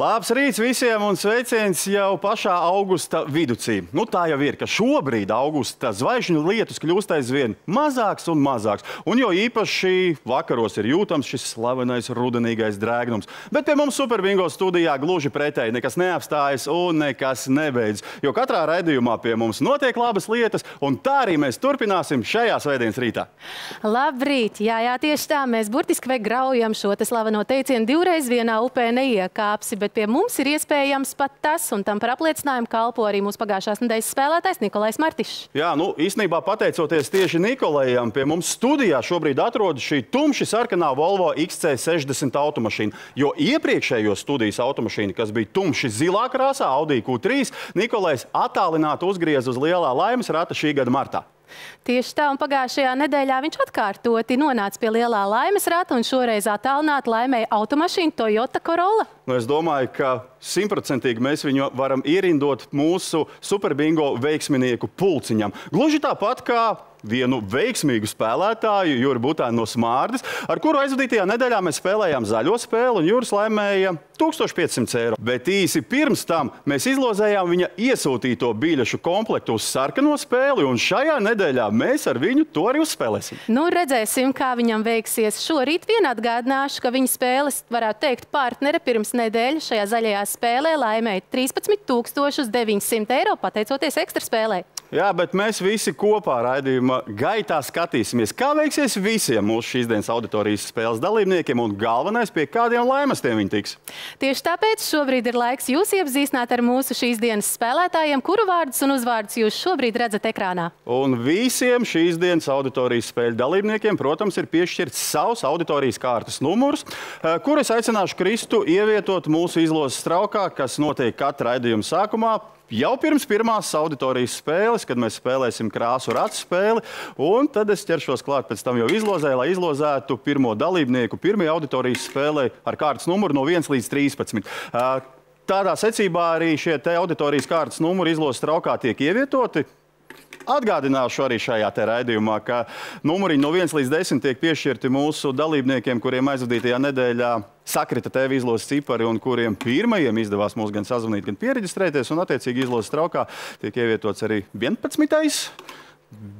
Labs rīts visiem un sveiciens jau pašā augusta viducī. Nu, tā jau ir, ka šobrīd augusta zvaigžņu lietus kļūst aizvien mazāks un mazāks. Un jo īpaši vakaros ir jūtams šis slavenais rudenīgais drēgnums. Bet pie mums Superbingo studijā gluži pretēji nekas neapstājas un nekas nebeidz. Jo katrā raidījumā pie mums notiek labas lietas, un tā arī mēs turpināsim šajā svētdienas rītā. Labrīt! Jā, jā, tieši tā. Mēs burtiski vai graujam šo te slaveno teicienu divreiz vienā upē neiekāpsi, bet pie mums ir iespējams pat tas, un tam par apliecinājumu kalpo arī mūsu pagājušās nedēļas spēlētājs Nikolais Martišs. Jā, nu īstenībā pateicoties tieši Nikolajam, pie mums studijā šobrīd atrodas šī tumši sarkanā Volvo XC60 automašīna. Jo iepriekšējo studijas automašīnu, kas bija tumši zilā krāsā, Audi Q3, Nikolais attālināti uzgriez uz lielā laimes rata šī gada martā. Tieši tā, un pagājušajā nedēļā viņš atkārtoti nonāca pie lielā laimes rata un šoreiz attālināti laimēja automašīnu Toyota Corolla. Nu, es domāju, ka simtprocentīgi mēs viņu varam ierindot mūsu superbingo veiksminieku pulciņam. Gluži tāpat kā vienu veiksmīgu spēlētāju, Juriju Butānu no Smārdas, ar kuru aizvadītajā nedēļā mēs spēlējām zaļo spēli, un Juris laimēja 1500 eiro. Bet īsi pirms tam mēs izlozējām viņa iesūtīto biļešu komplektu uz sarkano spēli, un šajā nedēļā mēs ar viņu to arī uzspēlēsim. Nu, redzēsim, kā viņam veiksies. Šorīt vien atgādināšu, ka viņa spēles, varētu teikt, partnere pirms nedēļas šajā zaļajā spēlē laimēja 13,900 eiro pateicoties ekstra spēlē. Jā, bet mēs visi kopā raidījuma gaitā skatīsimies, kā veiksies visiem mūsu šīs dienas auditorijas spēles dalībniekiem un galvenais, pie kādiem laimestiem viņi tiks. Tieši tāpēc šobrīd ir laiks jūs iepazīstināt ar mūsu šīs dienas spēlētājiem, kuru vārdus un uzvārdus jūs šobrīd redzat ekrānā. Un visiem šīs dienas auditorijas spēļu dalībniekiem, protams, ir piešķirts savs auditorijas kārtas numurs, eh, kur es aicināšu Kristu ievietot mūsu izlozes straukā, kas notiek katra raidījuma sākumā. Jau pirms pirmās auditorijas spēles, kad mēs spēlēsim krāsu ratu spēli, un tad es ķeršos klāt pēc tam jau izlozē, lai izlozētu pirmo dalībnieku pirmajā auditorijas spēlē ar kārtas numuru no 1 līdz 13. Uh, Tādā secībā arī šie auditorijas kārtas numuri izlozes traukā tiek ievietoti. Atgādināšu arī šajā raidījumā, ka numuriņi no 1 līdz 10 tiek piešķirti mūsu dalībniekiem, kuriem aizvadītajā nedēļā sakrita TV izlozes cipari un kuriem pirmajiem izdevās mūs gan sazvanīt, gan pieregistrēties. Un, attiecīgi, izlozes traukā tiek ievietots arī 11.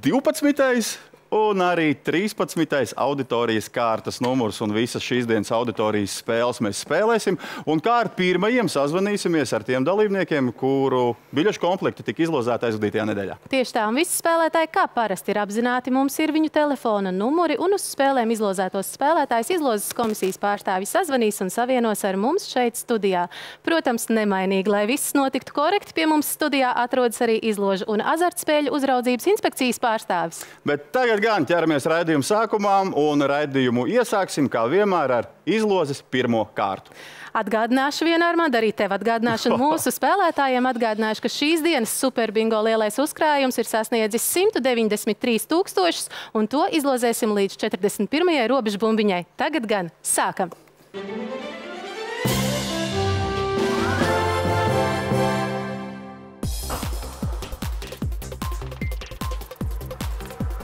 12 un arī 13. auditorijas kārtas numurs un visas šīs dienas auditorijas spēles mēs spēlēsim. Un kā ar pirmajiem sazvanīsimies ar tiem dalībniekiem, kuru biļešu komplekti tika izlozēti aizvadītajā nedēļā. Tieši tā, un visi spēlētāji, kā parasti ir apzināti, mums ir viņu telefona numuri, un uz spēlēm izlozētos spēlētājs izlozes komisijas pārstāvis sazvanīs un savienos ar mums šeit studijā. Protams, nemainīgi, lai viss notiktu korekti, pie mums studijā atrodas arī izložu un azartspēļu uzraudzības inspekcijas pārstāvis. Bet tagad gan ķeramies raidījuma sākumam un raidījumu iesāksim, kā vienmēr, ar izlozes pirmo kārtu. Atgādināšu vienmēr, arī tev atgādināšu, mūsu spēlētājiem atgādināšu, ka šīs dienas superbingo lielais uzkrājums ir sasniedzis 193 tūkstošus, un to izlozēsim līdz 41. robežu bumbiņai. Tagad gan sākam!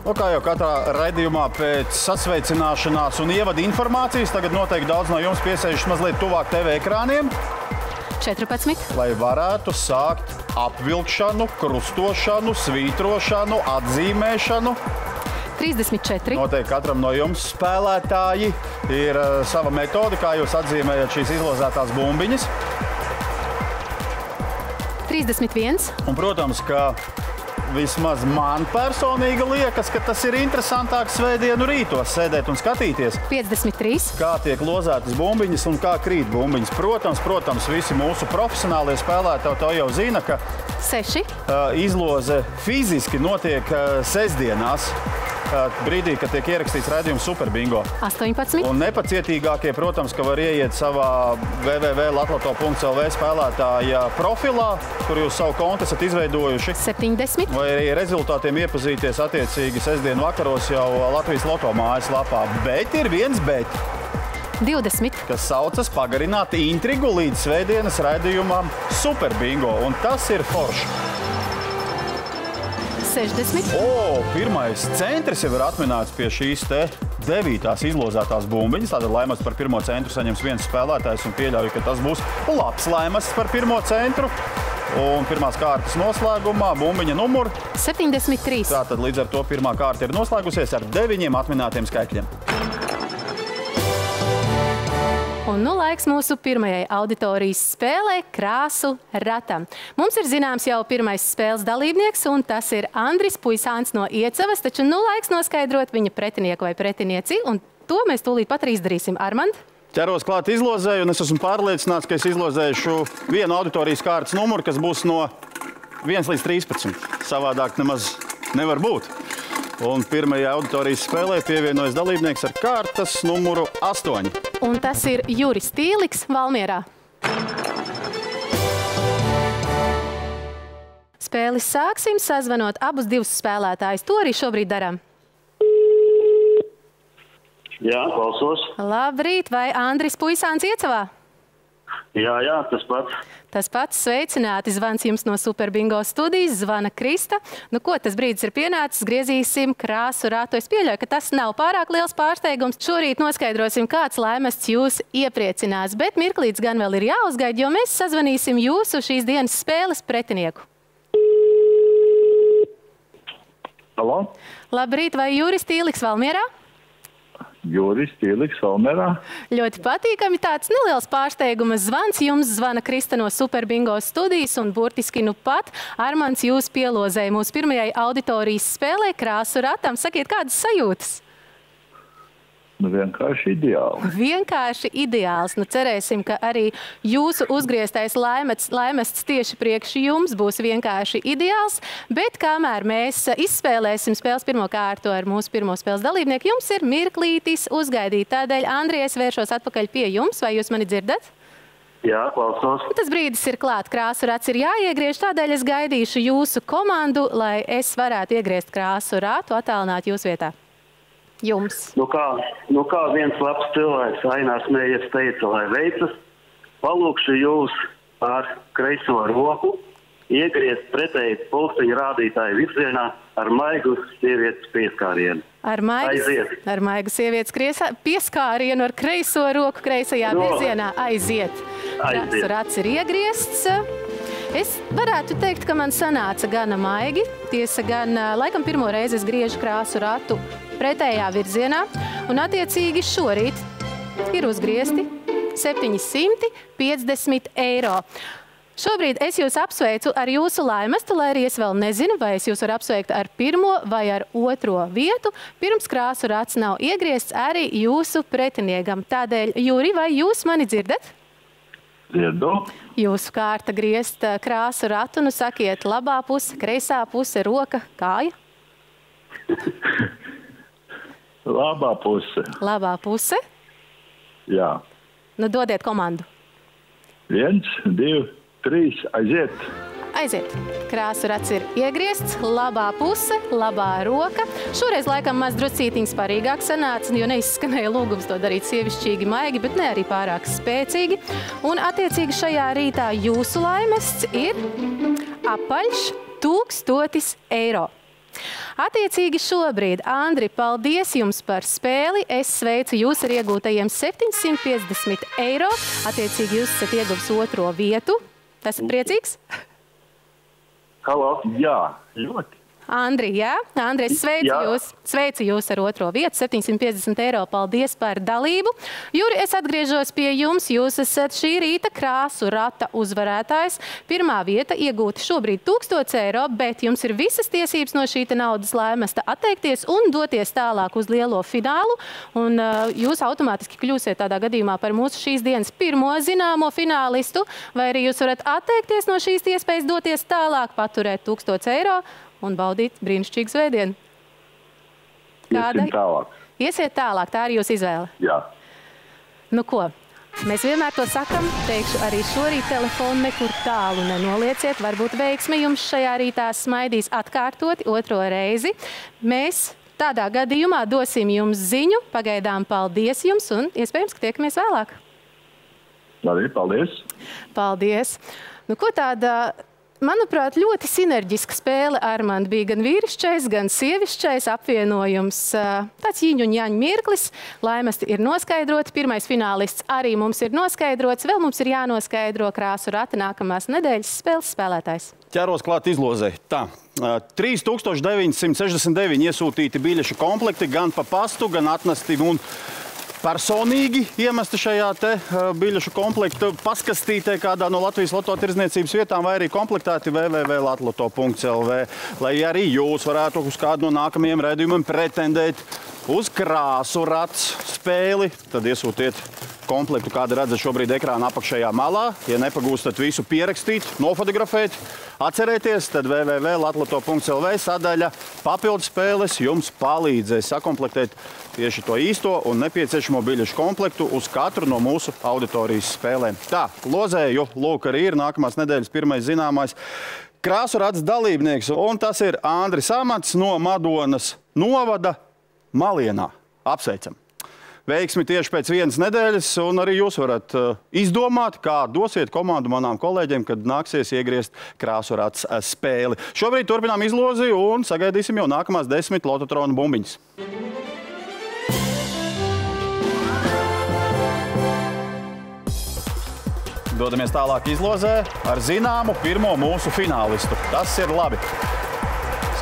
Nu, kā jau katrā raidījumā pēc sasveicināšanās un ievada informācijas, tagad noteikti daudz no jums piesēžas mazliet tuvāk TV ekrāniem. 14. Lai varētu sākt apvilkšanu, krustošanu, svītrošanu, atzīmēšanu. 34. Noteikti katram no jums spēlētāji ir uh, sava metode, kā jūs atzīmējat šīs izlozētās bumbiņas. 31. Un, protams, ka vismaz man personīgi liekas, ka tas ir interesantāk svētdienu rītos sēdēt un skatīties. 53. Kā tiek lozētas bumbiņas un kā krīt bumbiņas. Protams, protams visi mūsu profesionālie spēlētāji to jau zina, ka 6. Uh, izloze fiziski notiek uh, sestdienās brīdī, kad tiek ierakstīts raidījums Superbingo. 18. Un nepacietīgākie, protams, ka var ieiet savā www.latlato.lv spēlētāja profilā, kur jūs savu kontu esat izveidojuši. 70. Vai arī rezultātiem iepazīties attiecīgi sestdien vakaros jau Latvijas Loto mājaslapā. Bet ir viens bet. 20. Kas saucas pagarināt intrigu līdz svētdienas raidījumam Superbingo. Un tas ir forši. 60. O, pirmais centrs jau ir atminēts pie šīs te devītās izlozētās bumbiņas. Tātad laimas par pirmo centru saņems viens spēlētājs un pieļauju, ka tas būs labs laimas par pirmo centru. Un pirmās kārtas noslēgumā bumbiņa numur 73. Tātad līdz ar to pirmā kārta ir noslēgusies ar deviņiem atminētiem skaitļiem. Un nu laiks mūsu pirmajai auditorijas spēlē krāsu ratam. Mums ir zināms jau pirmais spēles dalībnieks, un tas ir Andris Puisāns no Iecavas, taču nu laiks noskaidrot viņa pretinieku vai pretinieci, un to mēs tūlīt pat arī izdarīsim. Armand? Ķeros klāt izlozēju, un es esmu pārliecināts, ka es izlozēšu vienu auditorijas kārtas numuru, kas būs no 1 līdz 13. Savādāk nemaz nevar būt. Un pirmajā auditorijas spēlē pievienojas dalībnieks ar kārtas numuru 8. Un tas ir Juris Tīliks Valmierā. Spēli sāksim sazvanot abus divus spēlētājus. To arī šobrīd darām. Jā, klausos. Labrīt, vai Andris Puisāns iecavā? Jā, jā, tas pats. Tas pats sveicināti. Zvans jums no Superbingo studijas, zvana Krista. Nu, ko tas brīdis ir pienācis? Griezīsim krāsu rātu. Es pieļauju, ka tas nav pārāk liels pārsteigums. Šorīt noskaidrosim, kāds laimests jūs iepriecinās. Bet mirklīts gan vēl ir jāuzgaida, jo mēs sazvanīsim jūsu šīs dienas spēles pretinieku. Halo? Labrīt, vai Juris Tīliks Valmierā? Juris Tīliks Valmerā. Ļoti patīkami tāds neliels pārsteiguma zvans. Jums zvana Krista no Superbingo studijas un burtiski nu pat Armants jūs pielozēja mūsu pirmajai auditorijas spēlē krāsu ratam. Sakiet, kādas sajūtas? Nu, vienkārši ideāli. Vienkārši ideāls. Nu, cerēsim, ka arī jūsu uzgrieztais laimets, laimests tieši priekš jums būs vienkārši ideāls. Bet kamēr mēs izspēlēsim spēles pirmo kārtu ar mūsu pirmo spēles dalībnieku, jums ir mirklītis uzgaidīt. Tādēļ, Andrija, es vēršos atpakaļ pie jums. Vai jūs mani dzirdat? Jā, klausos. Tas brīdis ir klāt, krāsu rats ir jāiegriež, tādēļ es gaidīšu jūsu komandu, lai es varētu iegriezt krāsu ratu, attālināt jūs vietā. Jums. Nu kā, nu kā viens labs cilvēks ainās mējies teica, lai veicas, palūkšu jūs ar kreiso roku, iegriezt pretēji pulksteņa rādītāju virzienā ar maigu sievietes pieskārienu. Ar maigu, Aiziet. ar maigu sievietes kriesā, pieskārienu ar kreiso roku kreisajā No. virzienā aiziet. Aiziet. Rats ir iegriezts. Es varētu teikt, ka man sanāca gana maigi. Tiesa gan, laikam pirmo reizi es griežu krāsu ratu pretējā virzienā. Un attiecīgi šorīt ir uzgriezti 750 eiro. Šobrīd es jūs apsveicu ar jūsu laimestu, lai arī es vēl nezinu, vai es jūs varu apsveikt ar pirmo vai ar otro vietu. Pirms krāsu rats nav iegriezts arī jūsu pretiniekam. Tādēļ, Jūri, vai jūs mani dzirdat? Dzirdu. Jūsu kārta griezt ā, krāsu ratu, nu sakiet, labā puse, kreisā puse, roka, kāja. Labā puse. Labā puse. Jā. Nu, dodiet komandu. Viens, divi, trīs, aiziet. Aiziet. Krāsu rats ir iegriezts, labā puse, labā roka. Šoreiz laikam maz druscītiņš parīgāk sanāca, jo neizskanēja lūgums to darīt sievišķīgi maigi, bet ne arī pārāk spēcīgi. Un attiecīgi šajā rītā jūsu laimests ir apaļš tūkstotis eiro. Attiecīgi šobrīd, Andri, paldies jums par spēli. Es sveicu jūs ar iegūtajiem 750 eiro. Attiecīgi jūs esat ieguvis otro vietu. Ir priecīgs? Halo? Jā, ļoti. Andri, jā, Andri, es sveicu Jā. jūs, sveicu jūs ar otro vietu, 750 eiro. Paldies par dalību. Juri, es atgriežos pie jums. Jūs esat šī rīta krāsu rata uzvarētājs. Pirmā vieta iegūta šobrīd 1000 eiro, bet jums ir visas tiesības no šī te naudas laimesta atteikties un doties tālāk uz lielo finālu. Un, uh, jūs automātiski kļūsiet tādā gadījumā par mūsu šīs dienas pirmo zināmo finālistu, vai arī jūs varat atteikties no šīs iespējas doties tālāk, paturēt 1000 eiro un baudīt brīnišķīgu svētdienu. Iesim tālāk. Iesiet tālāk, tā ir jūsu izvēle. Jā. Nu ko? Mēs vienmēr to sakām. Teikšu, arī šorīt telefonu nekur tālu nenolieciet. Varbūt veiksme jums šajā rītā smaidīs atkārtoti otro reizi. Mēs tādā gadījumā dosim jums ziņu. Pagaidām paldies jums un iespējams, ka tiekamies vēlāk. Labi, paldies. Paldies! Nu, ko tāda Manuprāt, ļoti sinerģiska spēle ar mani bija gan vīrišķais, gan sievišķais apvienojums. Tāds ķīņu un jāņu mirklis. Laimesti ir noskaidroti. Pirmais finālists arī mums ir noskaidrots. Vēl mums ir jānoskaidro krāsu rata nākamās nedēļas spēles spēlētājs. Ķeros klāt izlozē. Tā. 3969 iesūtīti biļešu komplekti gan pa pastu, gan atnesti un personīgi iemesti šajā te biļešu komplektu paskastītē kādā no Latvijas loto tirdzniecības vietām vai arī komplektēti www.latloto.lv, lai arī jūs varētu uz kādu no nākamajiem redzījumiem pretendēt uz krāsu rats spēli, tad iesūtiet komplektu, kāda redzat šobrīd ekrāna apakšējā malā. Ja nepagūstat visu pierakstīt, nofotografēt, atcerēties, tad www.latlato.lv sadaļa papildu spēles jums palīdzēs sakomplektēt tieši to īsto un nepieciešamo biļešu komplektu uz katru no mūsu auditorijas spēlēm. Tā, lozēju, lūk, arī ir nākamās nedēļas pirmais zināmais krāsu rats dalībnieks, un tas ir Andris Amats no Madonas novada Malienā. Apsveicam! Veiksmi tieši pēc vienas nedēļas, un arī jūs varat uh, izdomāt, kā dosiet komandu manām kolēģiem, kad nāksies iegriezt krāsu rats uh, spēli. Šobrīd turpinām izlozi un sagaidīsim jau nākamās desmit lototronu bumbiņas. Dodamies tālāk izlozē ar zināmu pirmo mūsu finālistu. Tas ir labi.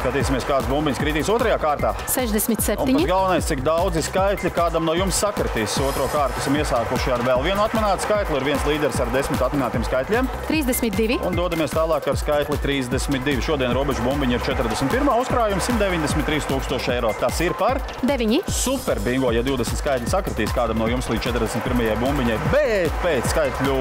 Skatīsimies, kādas bumbiņas kritīs otrajā kārtā. 67. Un pats galvenais, cik daudzi skaitļi kādam no jums sakritīs. Otro kārtu esam iesākuši ar vēl vienu atminētu skaitli. Ir viens līderis ar desmit atminētiem skaitļiem. 32. Un dodamies tālāk ar skaitli 32. Šodien robežu bumbiņa ir 41. uzkrājums 193 tūkstoši eiro. Tas ir par 9. super bingo, ja 20 skaitļi sakritīs kādam no jums līdz 41. bumbiņai. Bet pēc skaitļu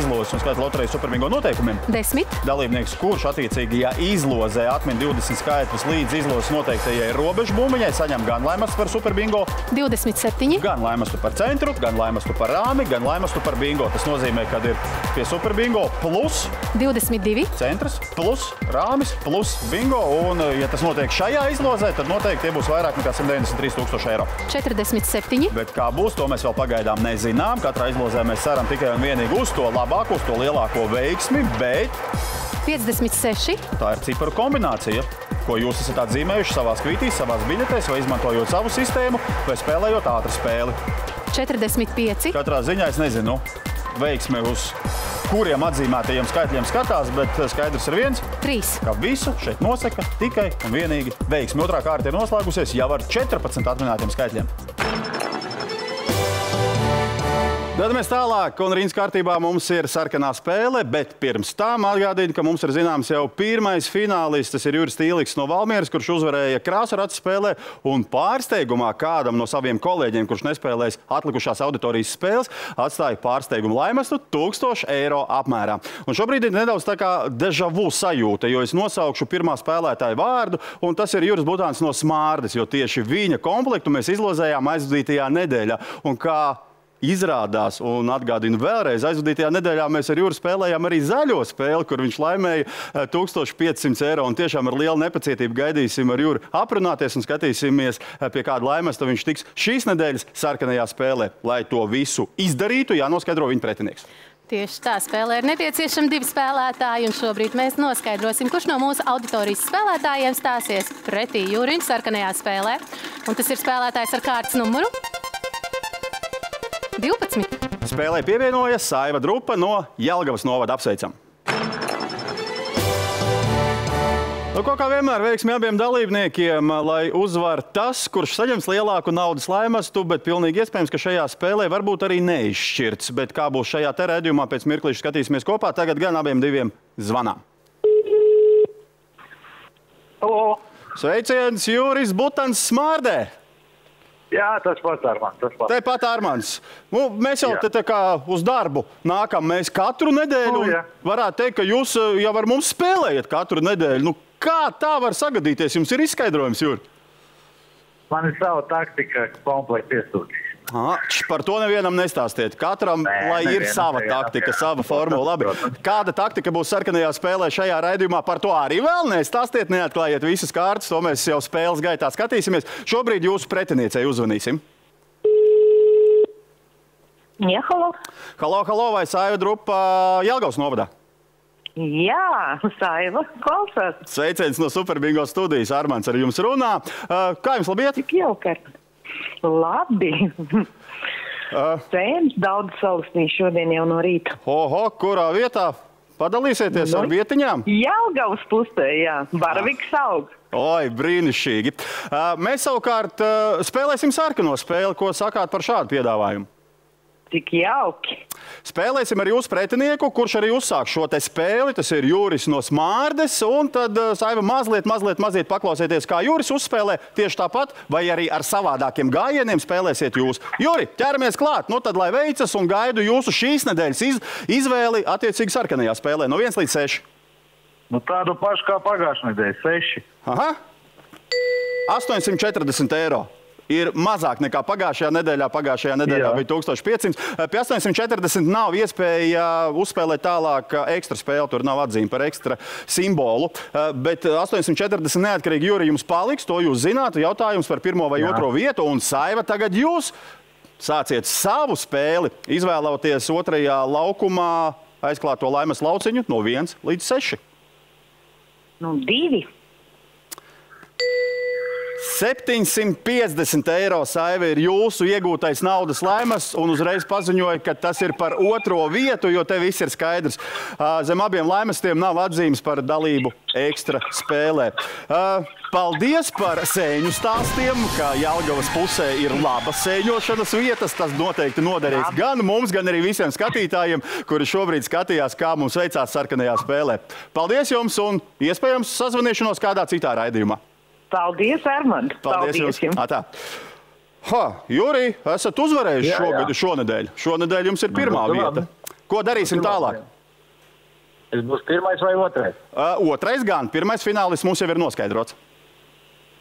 izlozes un skaitļu loterijas super bingo noteikumiem 10. dalībnieks, kurš attiecīgi, ja izlozē atmin 20 skaitļus līdz izlozes noteiktajai robežu bumbiņai, saņem gan laimastu par super bingo, 27. gan laimastu par centru, gan laimastu par rāmi, gan laimastu par bingo. Tas nozīmē, ka ir pie super bingo plus 22. centrs, plus rāmis, plus bingo. Un, ja tas notiek šajā izlozē, tad noteikti tie būs vairāk nekā 193 tūkstoši eiro. 47. Bet kā būs, to mēs vēl pagaidām nezinām. Katrā izlozē mēs ceram tikai un vienīgi uz to labāko, uz to lielāko veiksmi, bet 56. tā ir ciparu kombinācija ko jūs esat atzīmējuši savā kvītīs, savā biļetēs, vai izmantojot savu sistēmu, vai spēlējot ātru spēli. 45. Katrā ziņā es nezinu, veiksme uz kuriem atzīmētajiem skaitļiem skatās, bet skaidrs ir viens, 3. ka visu šeit nosaka tikai un vienīgi veiksme. Otrā kārta ir noslēgusies jau ar 14 atminētiem skaitļiem. Dodamies tālāk, un rīns kārtībā mums ir sarkanā spēle, bet pirms tam atgādīju, ka mums ir zināms jau pirmais finālists. Tas ir Juris Tīliks no Valmieras, kurš uzvarēja krāsu ratu spēlē, un pārsteigumā kādam no saviem kolēģiem, kurš nespēlēs atlikušās auditorijas spēles, atstāja pārsteigumu laimestu 1000 eiro apmērā. Un šobrīd ir nedaudz tā kā deja vu sajūta, jo es nosaukšu pirmā spēlētāja vārdu, un tas ir Juris Butāns no Smārdes, jo tieši viņa komplektu mēs izlozējām aizvadītajā nedēļā. Un kā Izrādās, un atgādinu vēlreiz, aizvadītajā nedēļā mēs ar Jūru spēlējām arī zaļo spēli, kur viņš laimēja 1500 eiro. Un tiešām ar lielu nepacietību gaidīsim ar Jūru aprunāties un skatīsimies, pie kāda laimesta viņš tiks šīs nedēļas sarkanajā spēlē. Lai to visu izdarītu, jānoskaidro viņa pretinieks. Tieši tā spēlē ir nepieciešami divi spēlētāji, un šobrīd mēs noskaidrosim, kurš no mūsu auditorijas spēlētājiem stāsies pretī Jūriņa sarkanajā spēlē. Un tas ir spēlētājs ar kārtas numuru 12. Spēlē pievienojas Saiva Drupa no Jelgavas novada apsveicam. Nu, ko kā vienmēr veiksmi abiem dalībniekiem, lai uzvar tas, kurš saņems lielāku naudas laimestu, bet pilnīgi iespējams, ka šajā spēlē varbūt arī neizšķirts. Bet kā būs šajā te redzējumā, pēc mirklīša skatīsimies kopā. Tagad gan abiem diviem zvanām. Halo! Sveiciens Jūris Butans Smārdē! Jā, tas pats ar mani. Tas pats. Tepat Armāns. Nu, mēs jau Jā. te tā kā uz darbu nākam. Mēs katru nedēļu Nu, varētu teikt, ka jūs eh, jau ar mums spēlējat katru nedēļu. Nu, kā tā var sagadīties? Jums ir izskaidrojums, Jūri? Man ir sava taktika, komplekta iesūtīšana. Aha, Par to nevienam nestāstiet. Katram, Nē, lai ir nevienam, sava nevienam, taktika, jā. sava formula. Labi. Kāda taktika būs sarkanajā spēlē šajā raidījumā? Par to arī vēl nestāstiet, neatklājiet visas kārtas. To mēs jau spēles gaitā skatīsimies. Šobrīd jūsu pretiniecei uzvanīsim. Jā, halo. Halo, halo, vai Sāju Drupa Jelgavas novadā? Jā, Saiva, klausās. Sveiciens no Superbingo studijas. Armāns ar jums runā. Uh, Kā jums labi iet? Tik jauki. Labi. Cēns daudz salasnīs šodien jau no rīta. Oho, kurā vietā? Padalīsieties ar vietiņām? Jelgavas pusē, jā. Baraviks aug. Oi, brīnišķīgi. Uh, Mēs savukārt uh, spēlēsim sarkano spēli. Ko sakāt par šādu piedāvājumu? Tik jauki. Spēlēsim ar jūsu pretinieku, kurš arī uzsāk šo te spēli. Tas ir Juris no Smārdes. Un tad uh, Saiva mazliet, mazliet, mazliet paklausieties, kā Juris uzspēlē tieši tāpat, vai arī ar savādākiem gājieniem spēlēsiet jūs. Juri, ķeramies klāt! Nu tad lai veicas un gaidu jūsu šīs nedēļas iz, izvēli attiecīgi sarkanajā spēlē no 1 līdz 6. Nu, tādu pašu kā pagājušajā nedēļā, seši. Aha! 840 eiro. Ir mazāk nekā pagājušajā nedēļā. Pagājušajā nedēļā Jā. bija 1500. Pie 840 nav iespēja uzspēlēt tālāk ekstra spēli. Tur nav atzīme par ekstra simbolu. Bet 840 neatkarīgi jūri jums paliks. To jūs zināt. Jautājums par pirmo vai Jā. otro vietu. Un Saiva tagad jūs sāciet savu spēli, izvēloties otrajā laukumā aizklāto laimes lauciņu no 1 līdz 6. Nu, divi. 750 eiro saiva ir jūsu iegūtais naudas laimas, un uzreiz paziņoja, ka tas ir par otro vietu, jo te viss ir skaidrs. Zem abiem laimestiem nav atzīmes par dalību ekstra spēlē. Paldies par sēņu stāstiem, ka Jālgavas pusē ir labas sēņošanas vietas. Tas noteikti noderēs gan mums, gan arī visiem skatītājiem, kuri šobrīd skatījās, kā mums veicās sarkanajā spēlē. Paldies jums un iespējams sazvanīšanos kādā citā raidījumā. Paldies, Armand. Paldies, jums! Atā. Ha, Jurij, esat uzvarējuši Jā, šogad, jā. šonadēļ. Šonadēļ jums ir pirmā ļoti vieta. Ko darīsim tālāk? Tas būs pirmais vai otrais. Uh, otrais gan, pirmais finālis mums jau ir noskaidrots.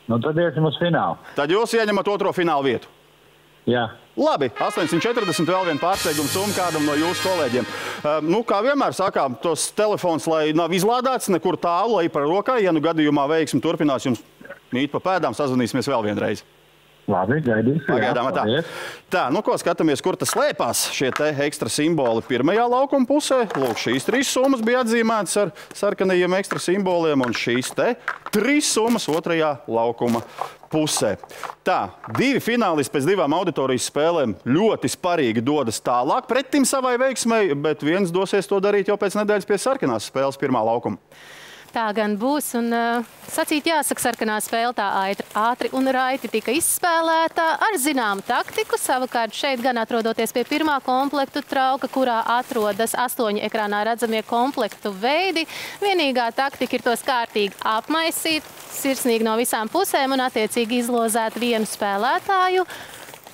Nu, tad iesim uz finālu. Tad jūs ieņemat otro fināla vietu. Jā. Labi, 840 vēl viena pārsteiguma summa kādam no jūsu kolēģiem. Uh, nu, kā vienmēr sakām, tos telefons, lai nav izlādēts nekur tālu, lai par rokai, ja nu gadījumā veiksmi turpinās jums mīt pa pēdām, sazvanīsimies vēl vienreiz. Labi, gaidīsim. Pagaidām, tā. tā, nu ko skatāmies, kur tas slēpās. Šie te ekstra simboli pirmajā laukuma pusē. Lūk, šīs trīs summas bija atzīmētas ar sarkanajiem ekstra simboliem, un šīs te trīs summas otrajā laukuma pusē. Tā, divi finālisti pēc divām auditorijas spēlēm ļoti sparīgi dodas tālāk pretim savai veiksmai, bet viens dosies to darīt jau pēc nedēļas pie sarkanās spēles pirmā laukuma. Tā gan būs. Un, uh, sacīt, jāsaka, sarkanā spēle tā ātri, un raiti tika izspēlēta ar zināmu taktiku. Savukārt šeit gan atrodoties pie pirmā komplektu trauka, kurā atrodas astoņi ekrānā redzamie komplektu veidi. Vienīgā taktika ir tos kārtīgi apmaisīt, sirsnīgi no visām pusēm un attiecīgi izlozēt vienu spēlētāju.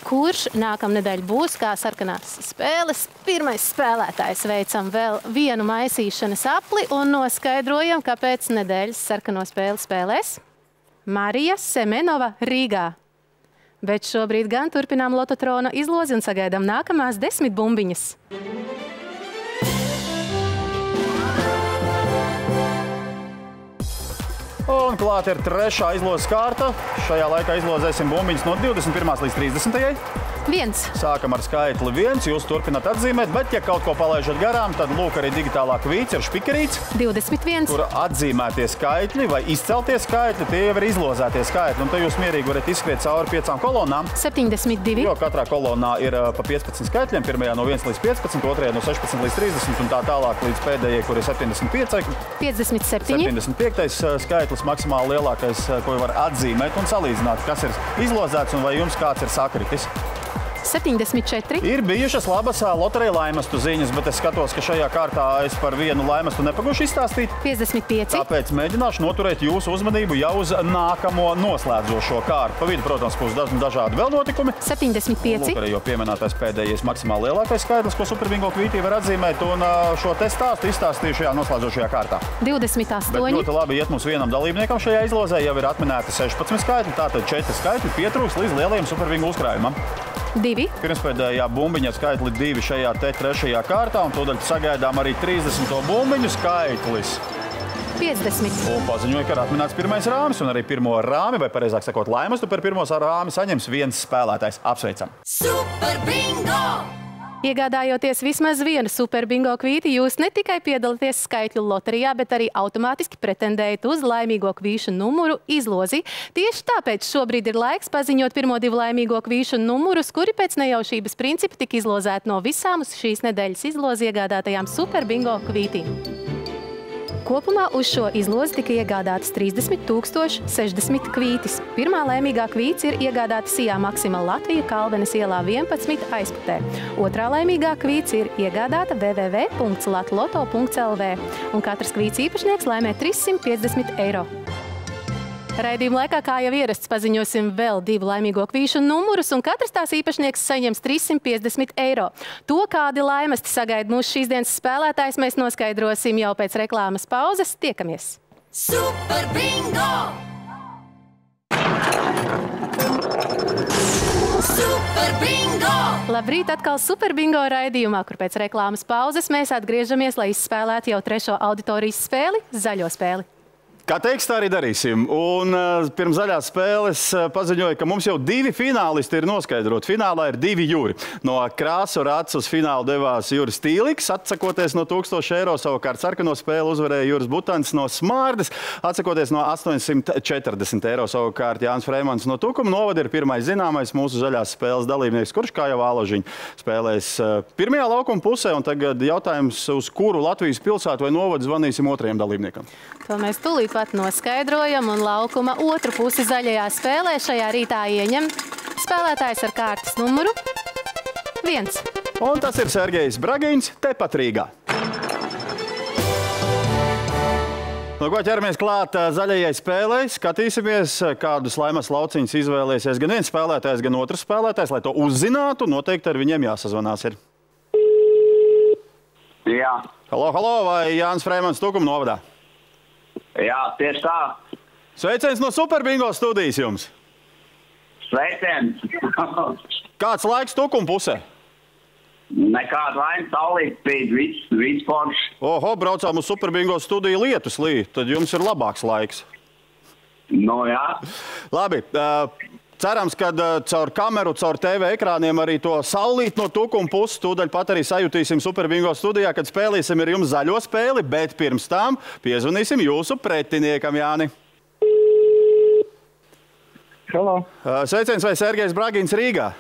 Kurš nākamnedēļ būs kā sarkanās spēles pirmais spēlētājs? Veicam vēl vienu maisīšanas apli un noskaidrojam, kāpēc nedēļas sarkano spēli spēlēs Marija Semenova Rīgā. Bet šobrīd gan turpinām lototrona izlozi un sagaidām nākamās desmit bumbiņas. Un klāt ir trešā izlozes kārta. Šajā laikā izlozēsim bumbiņas no 21. līdz 30. Viens. Sākam ar skaitli viens, jūs turpināt atzīmēt, bet, ja kaut ko palaižat garām, tad lūk, arī digitālā kvīts ir špikerīts, 21. kur atzīmētie skaitļi vai izceltie skaitļi, tie jau ir izlozētie skaitļi. Un te jūs mierīgi varat izskriet cauri piecām kolonām. 72. Jo katrā kolonā ir pa 15 skaitļiem. Pirmajā no 1 līdz 15, otrajā no 16 līdz 30 un tā tālāk līdz pēdējai, kur ir 75. 57. 75. ā, skaitlis maksimāli lielākais, ko var atzīmēt un salīdzināt, kas ir izlozēts un vai jums kāds ir sakritis. 74. Ir bijušas labas loterija laimestu ziņas, bet es skatos, ka šajā kārtā es par vienu laimestu nepagūšu izstāstīt. 55. Tāpēc mēģināšu noturēt jūsu uzmanību jau uz nākamo noslēdzošo kārtu. Pa vidu, protams, būs dažādi vēl notikumi. 75. Lūk, arī jau pieminētais pēdējais maksimāli lielākais skaitlis, ko Superbingo kvītī var atzīmēt. Un šo te stāstu izstāstīju šajā noslēdzošajā kārtā. Bet 28. ļoti labi iet mums vienam dalībniekam šajā izlozē. Jau ir atminēti 16 skaitļi, tātad 4 skaitļi pietrūks līdz lielajam Superbingo uzkrājumam. 2. Pirmspēdējā bumbiņa skaitli 2 šajā te trešajā kārtā, un tūdaļ sagaidām arī 30. bumbiņu skaitlis. 50. Un paziņoja, ka ir atminēts pirmais rāmis, un arī pirmo rāmi, vai precīzāk sakot, laimestu par pirmo rāmi saņems viens spēlētājs. Apsveicam! Super Bingo! Iegādājoties vismaz vienu superbingo kvīti, jūs ne tikai piedalāties skaitļu loterijā, bet arī automātiski pretendējat uz laimīgo kvīšu numuru izlozi. Tieši tāpēc šobrīd ir laiks paziņot pirmo divu laimīgo kvīšu numurus, kuri pēc nejaušības principa tika izlozēti no visām uz šīs nedēļas izlozi iegādātajām superbingo kvītīm. Kopumā uz šo izlozi tika iegādātas 30 060 kvītis. Pirmā laimīgā kvīts ir iegādāta Sijā Maksima Latvija Kalvenes ielā 11 aizputē. Otrā laimīgā kvīts ir iegādāta www.latloto.lv un katrs kvīts īpašnieks laimē 350 eiro. Raidījuma laikā, kā jau ierasts, paziņosim vēl divu laimīgo kvīšu numurus, un katrs tās īpašnieks saņems 350 eiro. To, kādi laimesti sagaida mūsu šīs dienas spēlētājs, mēs noskaidrosim jau pēc reklāmas pauzes. Tiekamies! Super bingo! Superbingo! Labrīt, atkal Superbingo raidījumā, kur pēc reklāmas pauzes mēs atgriežamies, lai izspēlētu jau trešo auditorijas spēli - zaļo spēli. Kā teiks, tā arī darīsim. Un, uh, pirms zaļās spēles uh, paziņoja, ka mums jau divi finālisti ir noskaidroti. Finālā ir divi jūri. No krāsu rāts uz finālu devās Juris Tīliks, atsakoties no 1000 eiro. Savukārt sarkano spēli uzvarēja Juris Butants no Smārdas, atsakoties no 840 eiro. Savukārt Jānis Freimans no Tukuma novada ir pirmais zināmais mūsu zaļās spēles dalībnieks, kurš kā jau Āložiņa spēlēs uh, pirmajā laukuma pusē. Un tagad jautājums, uz kuru Latvijas pilsētu vai novadu zvanīsim otrajam dalībniekam. To mēs tūlīt pat noskaidrojam, un laukuma otru pusi zaļajā spēlē šajā rītā ieņem spēlētājs ar kārtas numuru 1. Un tas ir Sergejs Bragīns, tepat Rīgā. No ko ķeramies klāt zaļajai spēlei? Skatīsimies, kādus laimas lauciņus izvēlēsies gan viens spēlētājs, gan otrs spēlētājs. Lai to uzzinātu, noteikti ar viņiem jāsazvanās. Ir. Jā. Halo, halo, vai Jānis Freimans Tukuma novadā? Jā, tieši tā. Sveiciens no Superbingo studijas jums! Sveiciens! Kāds laiks tukuma pusē? Nekāda laime, saulīt spīd, viss, viss forši. Oho, braucām uz Superbingo studiju lietus lī, tad jums ir labāks laiks. No, jā. Labi, Cerams, ka uh, caur kameru, caur TV ekrāniem arī to saulīt no tukuma puses. Tūdaļ pat arī sajutīsim Superbingo studijā, kad spēlēsim ar jums zaļo spēli, bet pirms tam piezvanīsim jūsu pretiniekam, Jāni. Halo. Uh, sveiciens vai Sergejs Bragins Rīgā?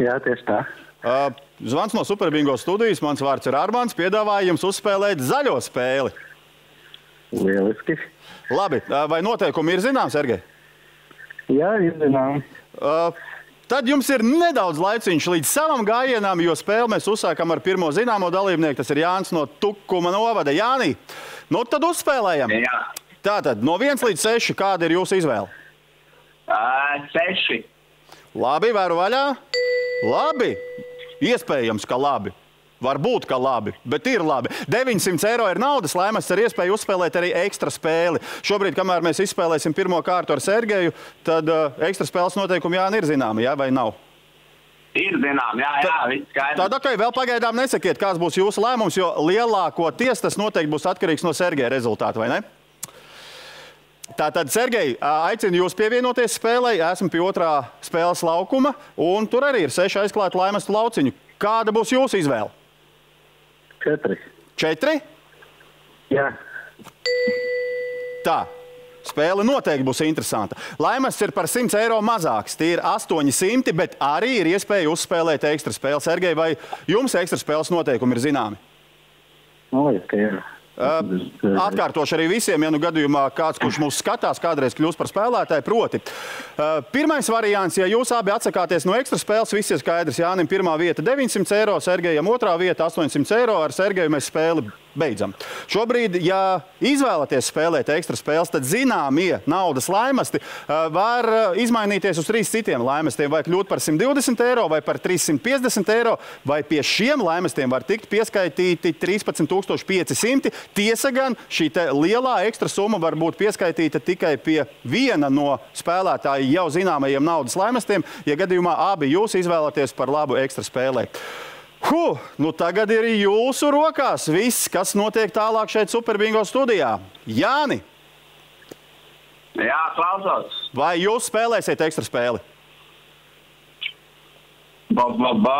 Jā, tieši tā. Uh, zvans no Superbingo studijas, mans vārds ir Armāns, piedāvāja jums uzspēlēt zaļo spēli. Lieliski. Labi, vai noteikumi ir zināms, Sergej? Jā, izzinām. Uh, tad jums ir nedaudz laiciņš līdz savam gājienam, jo spēli mēs uzsākam ar pirmo zināmo dalībnieku. Tas ir Jānis no Tukuma novada. Jānī, nu tad uzspēlējam. Jā. Tātad no 1 līdz 6, kāda ir jūsu izvēle? Uh, seši. Labi, vēru vaļā. Labi, iespējams, ka labi. Varbūt, ka labi, bet ir labi. 900 eiro ir naudas laimes ar iespēju uzspēlēt arī ekstra spēli. Šobrīd, kamēr mēs izspēlēsim pirmo kārtu ar Sergeju, tad uh, ekstra spēles noteikumi Jāni ir zināmi, jā vai nav? Ir zinām, jā, jā, viss skaidrs. Tad, ok, vēl pagaidām nesakiet, kāds būs jūsu lēmums, jo lielākoties tas noteikti būs atkarīgs no Sergeja rezultātu, vai ne? Tātad, Sergei, aicinu jūs pievienoties spēlē. Esmu pie otrā spēles laukuma, un tur arī ir seši aizklāti laimestu lauciņu. Kāda būs jūsu izvēle? Četri. Četri? Jā. Tā. Spēle noteikti būs interesanta. Laimes ir par 100 eiro mazāks. Tie ir 800, bet arī ir iespēja uzspēlēt ekstra spēli. Sergei, vai jums ekstra spēles noteikumi ir zināmi? Man liekas, ka jā. Atkārtošu arī visiem, ja nu gadījumā kāds, kurš mūs skatās, kādreiz kļūs par spēlētāju. Proti, pirmais variants, ja jūs abi atsakāties no ekstra spēles, viss ir skaidrs. Jānim pirmā vieta 900 eiro, Sergejam otrā vieta 800 eiro. Ar Sergeju mēs spēli beidzam. Šobrīd, ja izvēlaties spēlēt ekstra spēles, tad zināmie naudas laimesti uh, var uh, izmainīties uz trīs citiem laimestiem. Vai kļūt par 120 eiro, vai par 350 eiro, vai pie šiem laimestiem var tikt pieskaitīti 13,500. Tiesa gan, šī lielā ekstra summa var būt pieskaitīta tikai pie viena no spēlētāju jau zināmajiem naudas laimestiem, ja gadījumā abi jūs izvēlaties par labu ekstra spēlē. Huh, nu tagad ir jūsu rokās viss, kas notiek tālāk šeit Superbingo studijā. Jāni, Jā, klausos. vai jūs spēlēsiet ekstra spēli? Ba, ba, ba.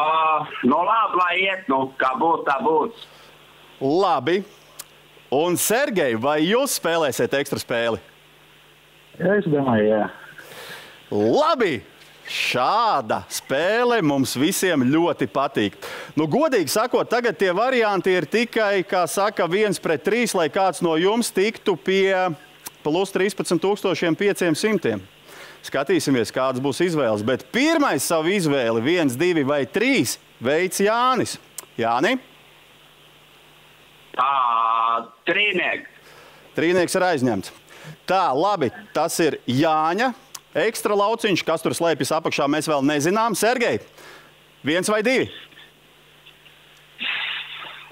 Nu, labi, lai iet, nu, kā būs, tā būs. Labi. Un, Sergei, vai jūs spēlēsiet ekstra spēli? Es domāju, jā. Labi! Šāda spēle mums visiem ļoti patīk. Nu, godīgi sakot, tagad tie varianti ir tikai, kā saka, viens pret trīs, lai kāds no jums tiktu pie plus 13,500. Skatīsimies, kādas būs izvēles. Bet pirmais savu izvēli, viens, divi vai trīs, veids Jānis. Jāni, Tā, trīnieks. trīnieks ir aizņemts. Tā, labi, tas ir Jāņa. Ekstra lauciņš, kas tur slēpjas apakšā, mēs vēl nezinām. Sergei, viens vai divi?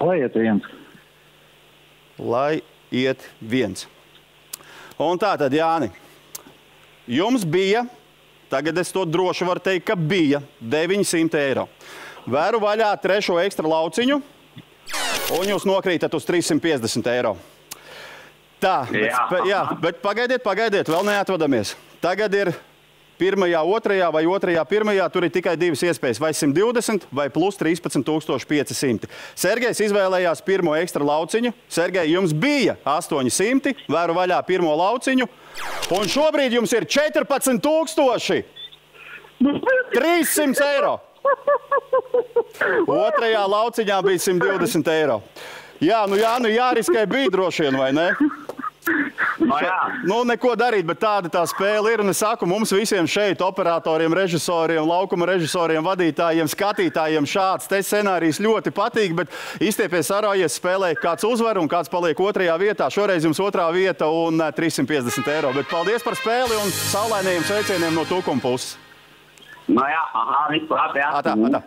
Lai iet viens. lai iet viens. Un tā tad, Jāni, jums bija, tagad es to droši varu teikt, ka bija 900 eiro. Vēru vaļā trešo ekstra lauciņu, un jūs nokrītat uz 350 eiro. Tā, bet, Jā. jā, bet pagaidiet, pagaidiet, vēl neatvadamies. Tagad ir pirmajā, otrajā vai otrajā, pirmajā. Tur ir tikai divas iespējas, vai 120 vai plus 13,500. Sergejs izvēlējās pirmo ekstra lauciņu. Sergej, jums bija 800, vēru vaļā pirmo lauciņu. Un šobrīd jums ir 14,000! 300 eiro! Otrajā lauciņā bija 120 eiro. Jā, nu, jā, nu jāriskē bija droši vien, vai ne? Nu, jā. Nu, neko darīt, bet tāda tā spēle ir. Un es saku, mums visiem šeit, operatoriem, režisoriem, laukuma režisoriem, vadītājiem, skatītājiem, šāds scenārijs ļoti patīk. Bet izstiepies arājies spēlē, kāds uzvar un kāds paliek otrajā vietā. Šoreiz jums otrā vieta un eh, 350 eiro. Bet paldies par spēli un saulainajiem sveicieniem no tukuma puses. Nu, jā, aha, viss labi, jā. Atā, atā.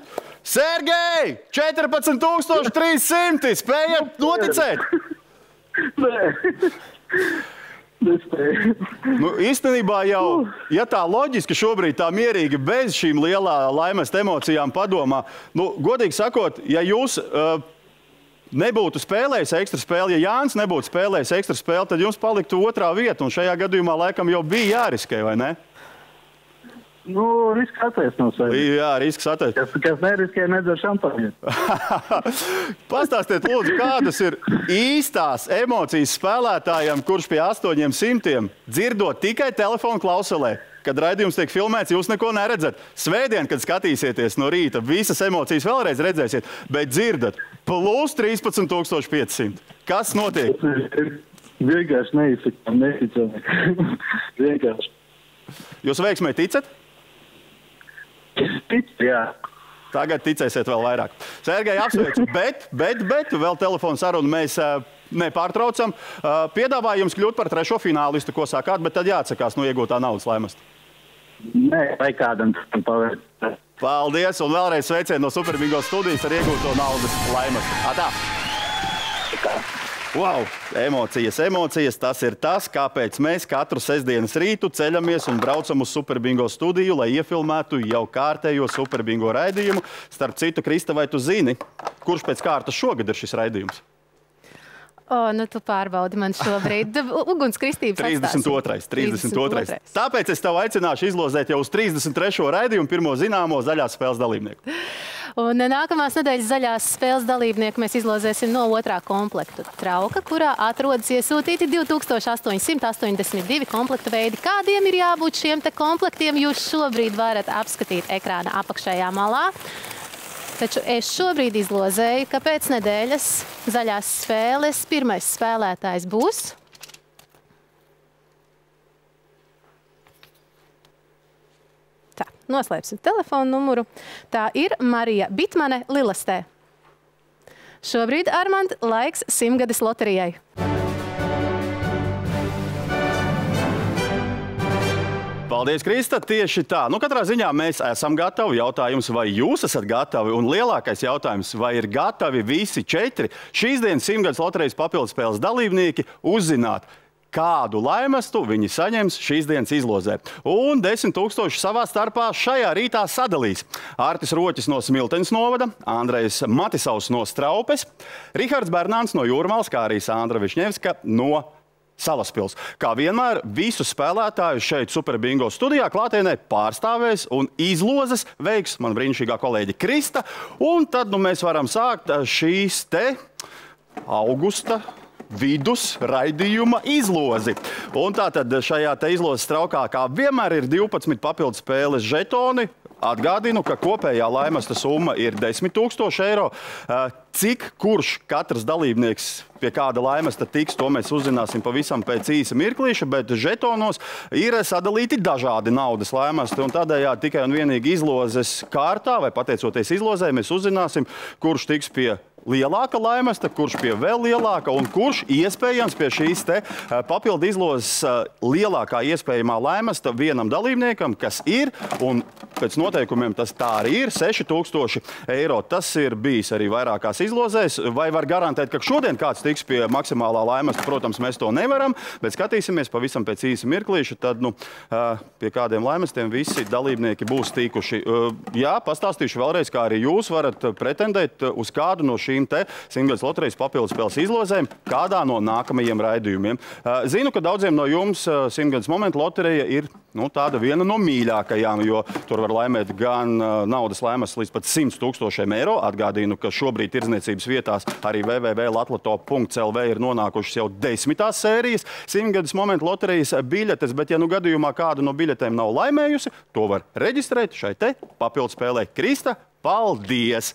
Sergei! 14,300! Spējat noticēt! Nē. Nu, īstenībā jau, ja tā loģiski šobrīd tā mierīgi bez šīm lielā laimes emocijām padomā, nu, godīgi sakot, ja jūs uh, nebūtu spēlējis ekstra spēli, ja Jānis nebūtu spēlējis ekstra spēli, tad jums paliktu otrā vieta. Un šajā gadījumā laikam jau bija jāriskē, vai ne? Nu, risks sevis. Jā, risks atteikt. Kas, kas neriskē, nedzer šampaņu. Pastāstiet, lūdzu, kādas ir īstās emocijas spēlētājam, kurš pie 800 dzirdot tikai telefonu klausulē. Kad raidījums tiek filmēts, jūs neko neredzat. Svētdien, kad skatīsieties no rīta, visas emocijas vēlreiz redzēsiet, bet dzirdat plus 13,500. Kas notiek? Vienkārši neizsakām, neticami. Vienkārši. Jūs veiksmē ticat? Tic, jā. Tagad ticēsiet vēl vairāk. Sērgai apsveicu, bet, bet, bet vēl telefonu sarunu mēs uh, nepārtraucam. Uh, Piedāvāju jums kļūt par trešo finālistu, ko sākāt, bet tad jāatsakās no iegūtā naudas laimest. Nē, vai kādam tam pavērt. Paldies! Un vēlreiz sveicienu no Superbingo studijas ar iegūto naudas laimas. Atā! Wow! Emocijas, emocijas. Tas ir tas, kāpēc mēs katru sestdienas rītu ceļamies un braucam uz Superbingo studiju, lai iefilmētu jau kārtējo Superbingo raidījumu. Starp citu, Krista, vai tu zini, kurš pēc kārtas šogad ir šis raidījums? O, nu tu pārbaudi man šobrīd. Ugunskristības 32. 32. Tāpēc es tev aicināšu izlozēt jau uz 33. raidījumu pirmo zināmo zaļās spēles dalībnieku. Un nākamās nedēļas zaļās spēles dalībnieku mēs izlozēsim no otrā komplekta trauka, kurā atrodas iesūtīti 2882 komplekta veidi. Kādiem ir jābūt šiem te komplektiem, jūs šobrīd varat apskatīt ekrāna apakšējā malā. Taču es šobrīd izlozēju, ka pēc nedēļas zaļās spēles pirmais spēlētājs būs Tā, noslēpsim telefonu numuru. Tā ir Marija Bitmane Lilastē. Šobrīd, Armand, laiks simtgades loterijai. Paldies, Krista. Tieši tā. Nu, katrā ziņā mēs esam gatavi. Jautājums, vai jūs esat gatavi? Un lielākais jautājums, vai ir gatavi visi četri šīs dienas simtgadus loterijas papildus spēles dalībnieki uzzināt, kādu laimestu viņi saņems šīs dienas izlozē. Un 10 tūkstoši savā starpā šajā rītā sadalīs. Artis Roķis no Smiltenes novada, Andrejs Matisaus no Straupes, Rihards Bernāns no Jūrmāls, kā arī Sandra Višņevska no Salaspils. Kā vienmēr, visu spēlētāju šeit Superbingo studijā klātienē pārstāvēs un izlozes veiks man brīnišķīgā kolēģe Krista. Un tad nu, mēs varam sākt šīs te augusta vidus raidījuma izlozi. Un tātad šajā izlozes traukā, kā vienmēr, ir 12 papildu spēles žetoni. Atgādinu, ka kopējā laimesta summa ir 10 000 eiro. Cik kurš katrs dalībnieks pie kāda laimesta tiks, to mēs uzzināsim pavisam pēc īsa mirklīša, bet žetonos ir sadalīti dažādi naudas laimesti. Tādējādi tikai un vienīgi izlozes kārtā, vai pateicoties izlozē, mēs uzzināsim, kurš tiks pie lielāka laimesta, kurš pie vēl lielāka un kurš iespējams pie šīs te papildu izlozes lielākā iespējamā laimesta vienam dalībniekam, kas ir, un pēc noteikumiem tas tā arī ir, 6000 eiro. Tas ir bijis arī vairākās izlozēs. Vai var garantēt, ka šodien kāds tiks pie maksimālā laimesta? Protams, mēs to nevaram, bet skatīsimies pavisam pēc īsa mirklīša, tad nu, pie kādiem laimestiem visi dalībnieki būs tikuši. Jā, pastāstīšu vēlreiz, kā arī jūs varat pretendēt uz kādu no šiem šīm simtgadus loterijas papildus spēles izlozēm kādā no nākamajiem raidījumiem. Zinu, ka daudziem no jums simtgadus momentu loterija ir nu, tāda viena no mīļākajām, jo tur var laimēt gan naudas laimas līdz pat 100 tūkstošiem eiro. Atgādinu, ka šobrīd tirdzniecības vietās arī www.latlato.lv ir nonākušas jau desmitās sērijas simtgadus momentu loterijas biļetes, bet ja nu gadījumā kādu no biļetēm nav laimējusi, to var reģistrēt šai te papildu spēlē Krista. Paldies!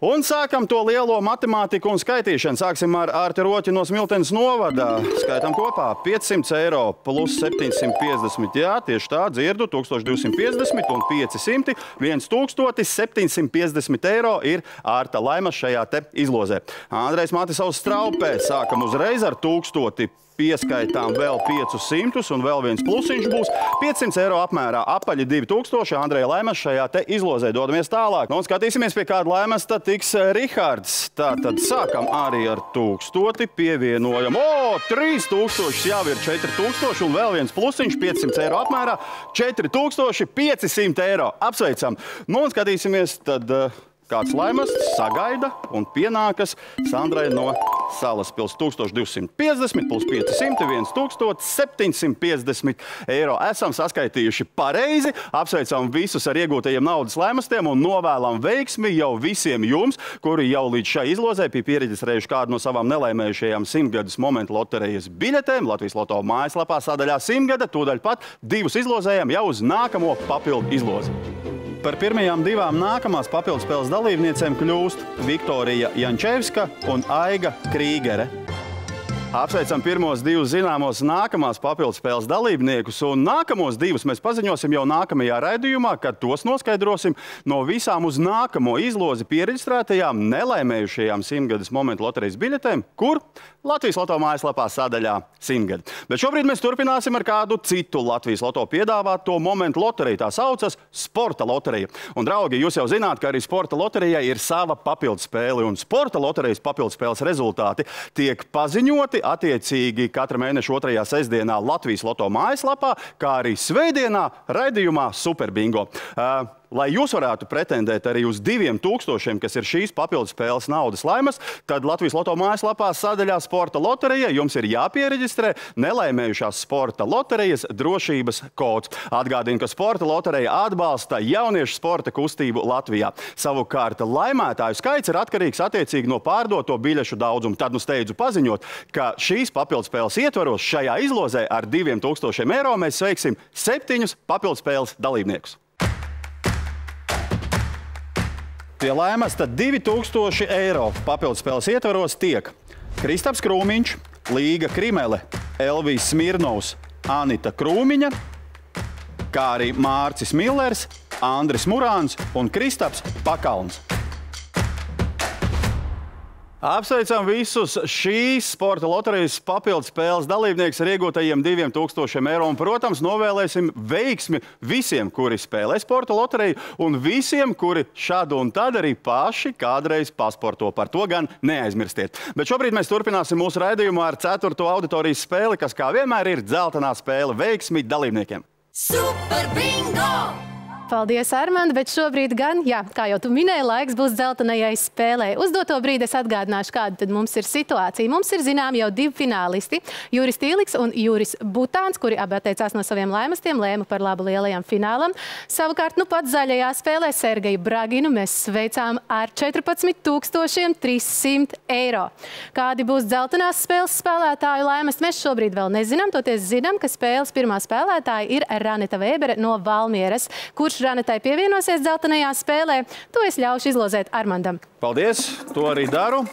Un sākam to lielo matemātiku un skaitīšanu. Sāksim ar Ārti Roķi no Smiltenes novada. Skaitam kopā 500 eiro plus 750. Jā, tieši tā, dzirdu, 1250 un 500. 1750 eiro ir Ārta Laimas šajā te izlozē. Andrejs Matisovs straupē. Sākam uzreiz ar 1000 pieskaitām vēl 500 un vēl viens plusiņš būs 500 eiro apmērā. Apaļi 2000 Andreja Laimas šajā te izlozē. Dodamies tālāk. Nu, un skatīsimies, pie kāda laimas tad tiks eh, Rihards. Tā tad sākam arī ar 1000, pievienojam. O, 3000 jau ir 4000 un vēl viens plusiņš 500 eiro apmērā. 4500 eiro. Apsveicam. Nu, un skatīsimies tad. Uh, kāds laimas sagaida un pienākas Sandrai no salas pils 1250 plus 500, 1750 eiro. Esam saskaitījuši pareizi, apsveicam visus ar iegūtajiem naudas laimastiem un novēlam veiksmi jau visiem jums, kuri jau līdz šai izlozē bija pieregistrējuši kādu no savām nelaimējušajām simtgadus momentu loterijas biļetēm. Latvijas Loto mājaslapā sadaļā simtgada tūdaļ pat divus izlozējam jau uz nākamo papildu izlozi. Par pirmajām divām nākamās papildus spēles dalībniecēm kļūst Viktorija Jančevska un Aiga Krīgere. Apsveicam pirmos divus zināmos nākamās papildus spēles dalībniekus, un nākamos divus mēs paziņosim jau nākamajā raidījumā, kad tos noskaidrosim no visām uz nākamo izlozi pieregistrētajām nelaimējušajām simtgades momentu loterijas biļetēm, kur Latvijas Loto mājaslapā sadaļā simtgadi. Bet šobrīd mēs turpināsim ar kādu citu Latvijas Loto piedāvāto momentu loteriju. Tā saucas Sporta loterija. Un, draugi, jūs jau zināt, ka arī Sporta loterijai ir sava papildus spēle, un Sporta loterijas papildus spēles rezultāti tiek paziņoti attiecīgi katra mēneša otrajā sestdienā Latvijas Loto mājaslapā, kā arī svētdienā raidījumā Superbingo. Uh, lai jūs varētu pretendēt arī uz diviem tūkstošiem, kas ir šīs papildus spēles naudas laimas, tad Latvijas Loto mājaslapā sadaļā Sporta loterija jums ir jāpiereģistrē nelaimējušās sporta loterijas drošības kods. Atgādinu, ka Sporta loterija atbalsta jauniešu sporta kustību Latvijā. Savukārt laimētāju skaits ir atkarīgs attiecīgi no pārdoto biļešu daudzuma. Tad nu steidzu paziņot, ka šīs papildus spēles ietvaros šajā izlozē ar diviem tūkstošiem eiro mēs sveiksim septiņus papildus spēles dalībniekus. Pie laimas tad 2000 eiro papildus spēles ietvaros tiek Kristaps Krūmiņš, Līga Krimele, Elvijas Smirnovs, Anita Krūmiņa, kā arī Mārcis Millers, Andris Murāns un Kristaps Pakalns. Apsveicam visus šīs sporta loterijas papildu spēles dalībniekus ar iegūtajiem 2000 eiro. Un, protams, novēlēsim veiksmi visiem, kuri spēlē sporta loteriju, un visiem, kuri šādu un tad arī paši kādreiz pasporto. Par to gan neaizmirstiet. Bet šobrīd mēs turpināsim mūsu raidījumu ar 4. auditorijas spēli, kas kā vienmēr ir dzeltenā spēle veiksmi dalībniekiem. Super bingo! Paldies, Armand, bet šobrīd gan, jā, kā jau tu minēji, laiks būs dzeltenajai spēlē. Uz doto brīdi es atgādināšu, kāda tad mums ir situācija. Mums ir zinām jau divi finālisti - Juris Tīliks un Juris Butāns, kuri abi atteicās no saviem laimastiem, lēma par labu lielajam finālam. Savukārt, nu pat zaļajā spēlē Sergeju Braginu mēs sveicām ar 14 300 eiro. Kādi būs dzeltenās spēles spēlētāju laimasti, mēs šobrīd vēl nezinām, toties zinām, ka spēles pirmā spēlētāja ir Ranita Vēbere no Valmieras. Kurš Ranitai pievienosies dzeltenajā spēlē, to es ļaušu izlozēt Armandam. Paldies, to arī daru.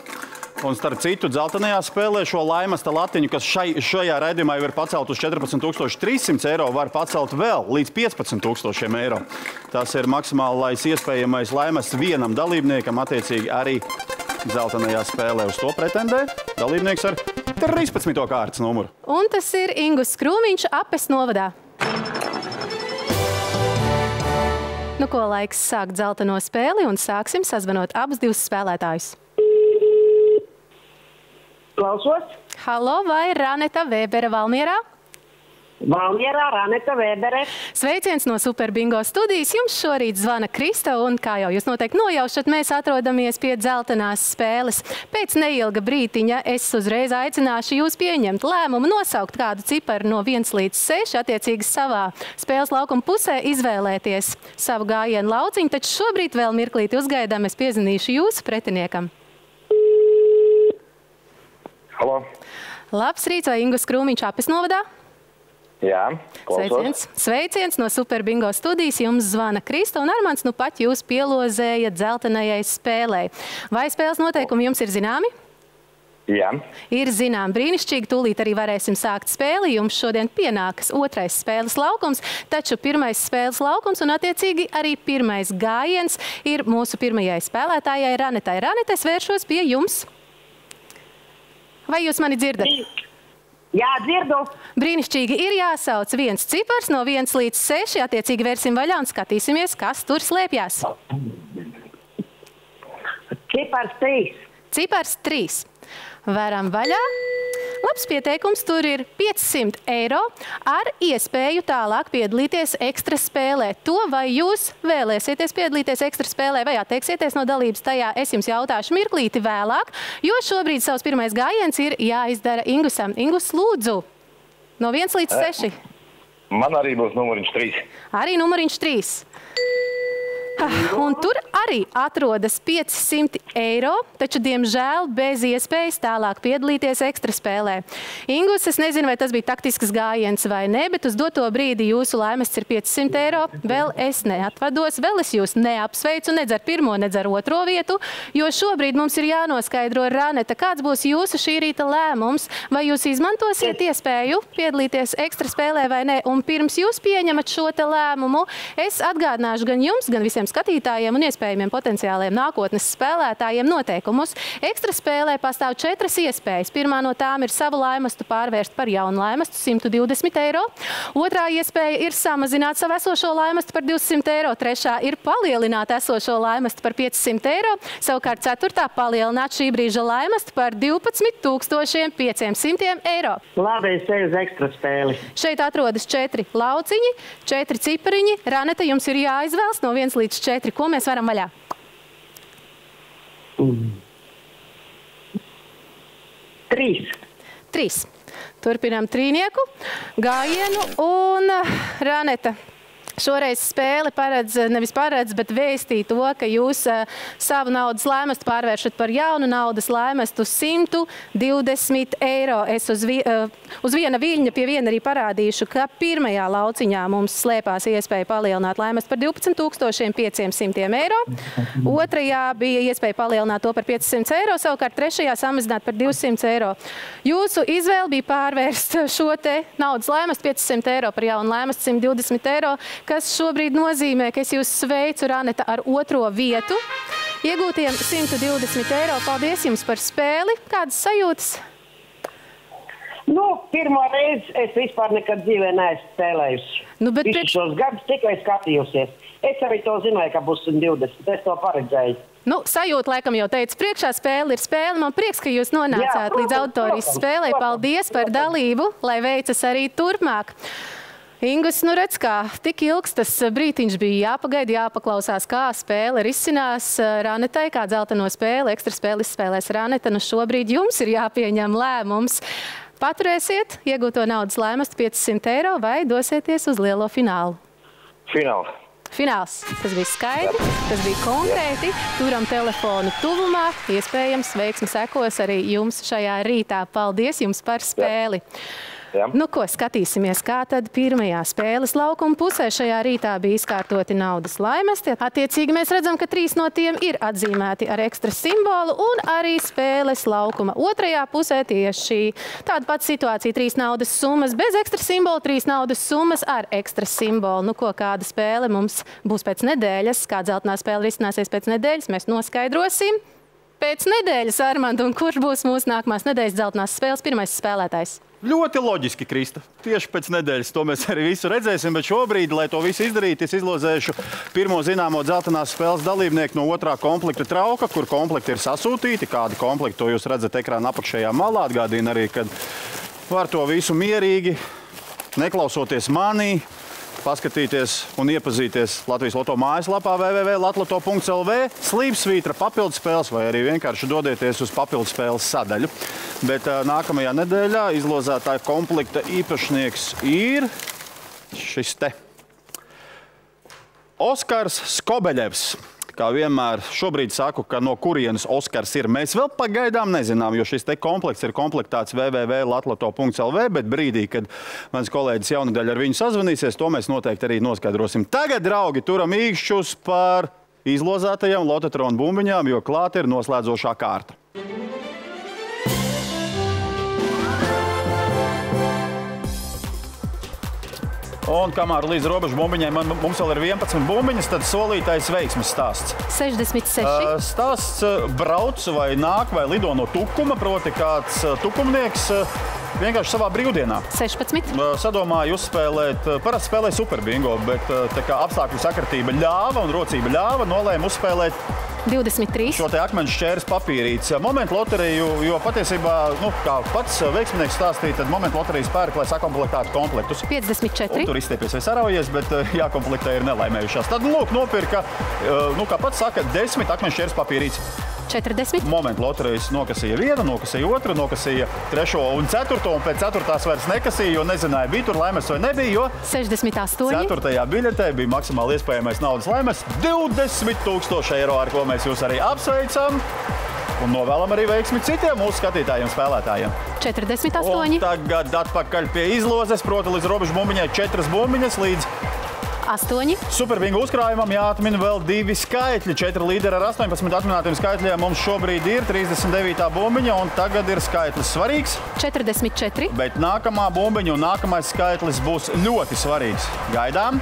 Un starp citu, dzeltenajā spēlē šo laimasta latiņu, kas šai, šajā raidījumā jau ir pacelt uz 14,300 eiro, var pacelt vēl līdz 15,000 eiro. Tas ir maksimālais iespējamais laimasts vienam dalībniekam, attiecīgi arī dzeltenajā spēlē. Uz to pretendē dalībnieks ar 13. kārtas numuru. Un tas ir Ingus Krūmiņš apes novadā. Nu, ko laiks sākt dzelteno spēli un sāksim sazvanot abus divus spēlētājus. Klausos. Halo, vai Raneta Vēbere Valmierā? Valmierā Raneta Vēbere. Sveiciens no Superbingo studijas. Jums šorīt zvana Krista, un kā jau jūs noteikti nojaušat, mēs atrodamies pie dzeltenās spēles. Pēc neilga brītiņa es uzreiz aicināšu jūs pieņemt lēmumu, nosaukt kādu ciparu no 1 līdz 6, attiecīgi savā spēles laukuma pusē izvēlēties savu gājienu lauciņu, taču šobrīd vēl mirklīti uzgaidām es piezinīšu jūsu pretiniekam. Halo. Labs rīts vai Ingus Krūmiņš apes novadā? Jā, klausos. Sveiciens. Sveiciens no Superbingo studijas. Jums zvana Krista un Armāns. Nu pat jūs pielozēja dzeltenajai spēlē. Vai spēles noteikumi jums ir zināmi? Jā, Ir zinām, brīnišķīgi. Tūlīt arī varēsim sākt spēli. Jums šodien pienākas otrais spēles laukums, taču pirmais spēles laukums un attiecīgi arī pirmais gājiens ir mūsu pirmajai spēlētājai Ranetai. Ranete, es vēršos pie jums. Vai jūs mani dzirdat? Jā, dzirdu. Brīnišķīgi ir jāsauc viens cipars no 1 līdz 6. Attiecīgi vērsim vaļā un skatīsimies, kas tur slēpjas. Cipars 3. Cipars 3. Varam vaļā. Labs pieteikums tur ir 500 eiro ar iespēju tālāk piedalīties ekstra spēlē. To vai jūs vēlēsieties piedalīties ekstra spēlē vai atteiksieties no dalības tajā, es jums jautāšu mirklīti vēlāk, jo šobrīd savs pirmais gājiens ir jāizdara Ingusam. Ingus, lūdzu, no 1 līdz 6. man arī būs numuriņš 3. Arī numuriņš 3. Ah, Un tur arī atrodas 500 eiro, taču, diemžēl, bez iespējas tālāk piedalīties ekstra spēlē. Ingus, es nezinu, vai tas bija taktisks gājiens vai nē, bet uz doto brīdi jūsu laimests ir 500 eiro. Vēl es neatvados, vēl es jūs neapsveicu nedz ar pirmo, nedz ar otro vietu, jo šobrīd mums ir jānoskaidro, Raneta, kāds būs jūsu šī rīta lēmums, vai jūs izmantosiet iespēju piedalīties ekstra spēlē vai nē. Un pirms jūs pieņemat šo te lēmumu, es atgādināšu gan jums, gan visiem skatītājiem un iespējamiem potenciāliem nākotnes spēlētājiem noteikumus. Ekstra spēlē pastāv četras iespējas. Pirmā no tām ir savu laimastu pārvērst par jaunu laimastu 120 eiro. Otrā iespēja ir samazināt savu esošo laimastu par 200 eiro. Trešā ir palielināt esošo laimastu par 500 eiro. Savukārt ceturtā palielināt šī brīža laimastu par 12 500 eiro. Labi, es eju uz ekstra spēli. Šeit atrodas četri lauciņi, četri cipariņi. Raneta, jums ir jāizvēlas no 1 līdz 4. Ko mēs varam vaļā? Trīs. 3. Turpinām trīnieku gājienu un eh, Raneta. Šoreiz spēle paredz, nevis paredz, bet vēstīja to, ka jūs uh, savu naudas laimestu pārvēršat par jaunu naudas laimestu 120 eiro. Es uz, vi, uh, uz viena viļņa pie viena arī parādīšu, ka pirmajā lauciņā mums slēpās iespēja palielināt laimestu par 12 500 eiro. Otrajā bija iespēja palielināt to par 500 eiro, savukārt trešajā samazināt par 200 eiro. Jūsu izvēle bija pārvērst šo te naudas laimestu 500 eiro par jaunu laimestu 120 eiro, kas šobrīd nozīmē, ka es jūs sveicu, Raneta, ar otro vietu. Iegūtiem 120 eiro. Paldies jums par spēli. Kādas sajūtas? Nu, pirmo reizi es vispār nekad dzīvē neesmu spēlējusi. Nu, bet Visus pēc- šos gadus tikai skatījusies. Es arī to zināju, ka būs 120. Es to paredzēju. Nu, sajūta, laikam, jau teica, priekšā spēle ir spēle. Man prieks, ka jūs nonācāt Jā, protams, līdz protams, spēlē. protams, Paldies par protams. dalību, lai veicas arī turpmāk. Ingus, nu redz, kā tik ilgs tas brītiņš bija jāpagaida, jāpaklausās, kā spēle risinās Ranetai, kā dzelteno spēli, ekstra spēli izspēlēs Raneta. Nu šobrīd jums ir jāpieņem lēmums. Paturēsiet iegūto naudas lēmastu 500 eiro vai dosieties uz lielo finālu? Fināls. Fināls. Tas bija skaidri, tas bija konkrēti. Turam telefonu tuvumā. Iespējams, veiksmi sekos arī jums šajā rītā. Paldies jums par spēli. Jā. Jā. Nu, ko skatīsimies, kā tad pirmajā spēles laukuma pusē šajā rītā bija izkārtoti naudas laimesti. Attiecīgi mēs redzam, ka trīs no tiem ir atzīmēti ar ekstra simbolu un arī spēles laukuma otrajā pusē tieši tāda pati situācija. Trīs naudas summas bez ekstra simbola, trīs naudas summas ar ekstra simbolu. Nu, ko kāda spēle mums būs pēc nedēļas, kā dzeltenā spēle risināsies pēc nedēļas, mēs noskaidrosim. Pēc nedēļas, Armand, un kurš būs mūsu nākamās nedēļas dzeltenās spēles pirmais spēlētājs? Ļoti loģiski, Krista. Tieši pēc nedēļas to mēs arī visu redzēsim. Bet šobrīd, lai to visu izdarītu, es izlozēšu pirmo zināmo dzeltenās spēles dalībnieku no otrā komplekta trauka, kur komplekti ir sasūtīti. Kādi komplekti to jūs redzat ekrāna apakšējā malā. Atgādina arī, ka var to visu mierīgi, neklausoties manī, paskatīties un iepazīties Latvijas Loto mājaslapā www.latloto.lv, slīpsvītra papildus spēles vai arī vienkārši dodieties uz papildus spēles sadaļu. Bet nākamajā nedēļā izlozētāja komplekta īpašnieks ir šis te. Oskars Skobeļevs kā vienmēr, šobrīd saku, ka no kurienes Oskars ir. Mēs vēl pagaidām nezinām, jo šis te komplekts ir komplektāts www.latlato.lv, bet brīdī, kad mans kolēģis jaunadaļa ar viņu sazvanīsies, to mēs noteikti arī noskaidrosim. Tagad, draugi, turam īkšķus par izlozētajām lototronu bumbiņām, jo klāt ir noslēdzošā kārta. Un kamēr līdz robežu bumbiņai man, mums vēl ir 11 bumbiņas, tad solītais veiksmes stāsts. 66. Uh, stāsts brauc vai nāk vai lido no tukuma, proti kāds tukumnieks vienkārši savā brīvdienā. 16. Sadomāju uzspēlēt, parasti spēlēju superbingo, bet kā apstākļu sakritība ļāva un rocība ļāva, nolēma uzspēlēt 23. Šo te akmens šķērs papīrītes. Momentu loteriju, jo patiesībā, nu, kā pats veiksminieks stāstīja, tad momentu loterijas pērk, lai sakomplektētu komplektus. 54. Un tur izstiepies vai saraujies, bet jākomplektē ir nelaimējušās. Tad, lūk, nopirka, nu, kā pats saka, desmit akmens šķērs papīrītes. 40. Momentu loterijas nokasīja vienu, nokasīja otru, nokasīja trešo un ceturto, un pēc ceturtās vairs nekasīja, jo nezināja, bija tur laimes vai nebija. Jo 68. Ceturtajā biļetē bija maksimāli iespējamais naudas laimes 20 tūkstoši eiro, ar ko mēs jūs arī apsveicam. Un novēlam arī veiksmi citiem mūsu skatītājiem, spēlētājiem. 48. Un tagad atpakaļ pie izlozes, proti, līdz robežu bumbiņai četras bumbiņas līdz 8. Superbingo uzkrājumam jāatmin vēl divi skaitļi. Četri līderi ar 18 atminētiem skaitļiem mums šobrīd ir 39. bumbiņa, un tagad ir skaitlis svarīgs. 44. Bet nākamā bumbiņa un nākamais skaitlis būs ļoti svarīgs. Gaidām!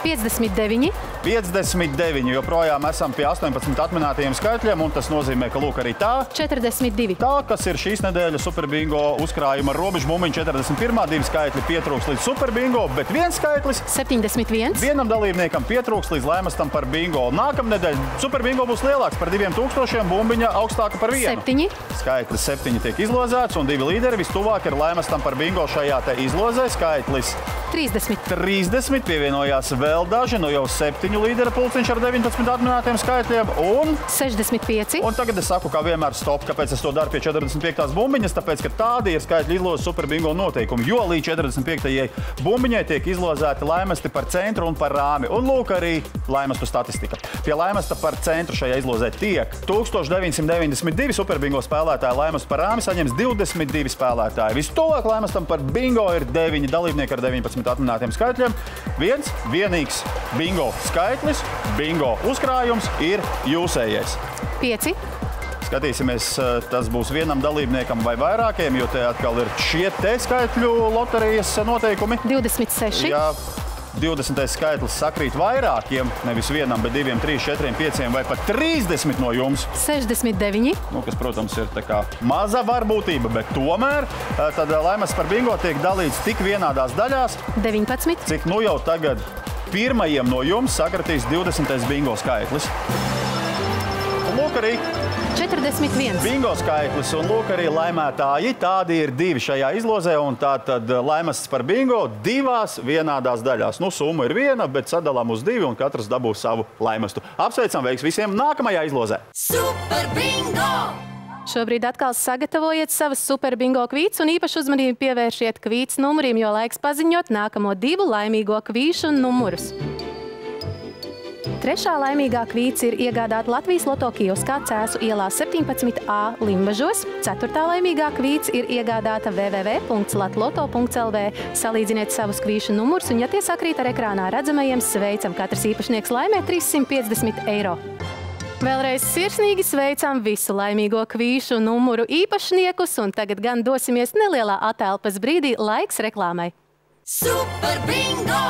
59. 59. Joprojām esam pie 18 atminētajiem skaitļiem, un tas nozīmē, ka lūk arī tā. 42. Tā, kas ir šīs nedēļas superbingo uzkrājuma robežu bumbiņa 41. Divi skaitļi pietrūks līdz superbingo, bet viens skaitlis 71. Vienam dalībniekam pietrūks līdz lēmastam par bingo. Nākamnedēļ superbingo būs lielāks par 2000, bumbiņa augstāka par vienu. 7. Skaitlis 7 tiek izlozēts, un divi līderi vistuvāk ir lēmastam par bingo šajā te izlozē. Skaitlis 30. 30 pievienojās vēl daži, no jau 7 septiņu līderu pulciņš ar 19 atminētiem skaitļiem. Un 65. Un tagad es saku, kā vienmēr, stop. Kāpēc es to daru pie 45. bumbiņas? Tāpēc, ka tādi ir skaitļi izlozes superbingo noteikumi. Jo līdz 45. bumbiņai tiek izlozēti laimesti par centru un par rāmi. Un lūk, arī laimestu statistika. Pie laimesta par centru šajā izlozē tiek 1992 superbingo spēlētāji. Laimestu par rāmi saņems 22 spēlētāji. Vistuvāk laimestam par bingo ir 9 dalībnieki ar 19 atminētiem skaitļiem. Viens vienīgs bingo skaitlis skaitlis, bingo uzkrājums ir jūsējais. 5. Skatīsimies, eh, tas būs vienam dalībniekam vai vairākiem, jo te atkal ir šie te skaitļu loterijas noteikumi. 26. Ja 20. skaitlis sakrīt vairākiem, nevis vienam, bet diviem, trīs, četriem, pieciem vai pat 30 no jums. 69. Nu, kas, protams, ir maza varbūtība, bet tomēr eh, tad eh, laimes par bingo tiek dalīts tik vienādās daļās, 19. cik nu jau tagad pirmajiem no jums sakratīs 20. bingo skaitlis. Lūk, arī 41. Bingo skaitlis un lūk arī laimētāji. Tādi ir divi šajā izlozē. un Tātad laimests par bingo divās vienādās daļās. Nu, summa ir viena, bet sadalām uz divi un katrs dabūs savu laimestu. Apsveicam veiks visiem nākamajā izlozē! Super bingo! Šobrīd atkal sagatavojiet savas super bingo kvītas un īpaši uzmanību pievēršiet kvītas numuriem, jo laiks paziņot nākamo divu laimīgo kvīšu numurus. Trešā laimīgā kvīts ir iegādāta Latvijas Loto kioskā Cēsu ielā 17a Limbažos. Ceturtā laimīgā kvīts ir iegādāta www.latloto.lv. Salīdziniet savus kvīšu numurus un, ja tie sakrīt ar ekrānā redzamajiem, sveicam katrs īpašnieks laimē 350 eiro. Vēlreiz sirsnīgi sveicam visu laimīgo kvīšu numuru īpašniekus, un tagad gan dosimies nelielā atelpas brīdī laiks reklāmai. Super bingo!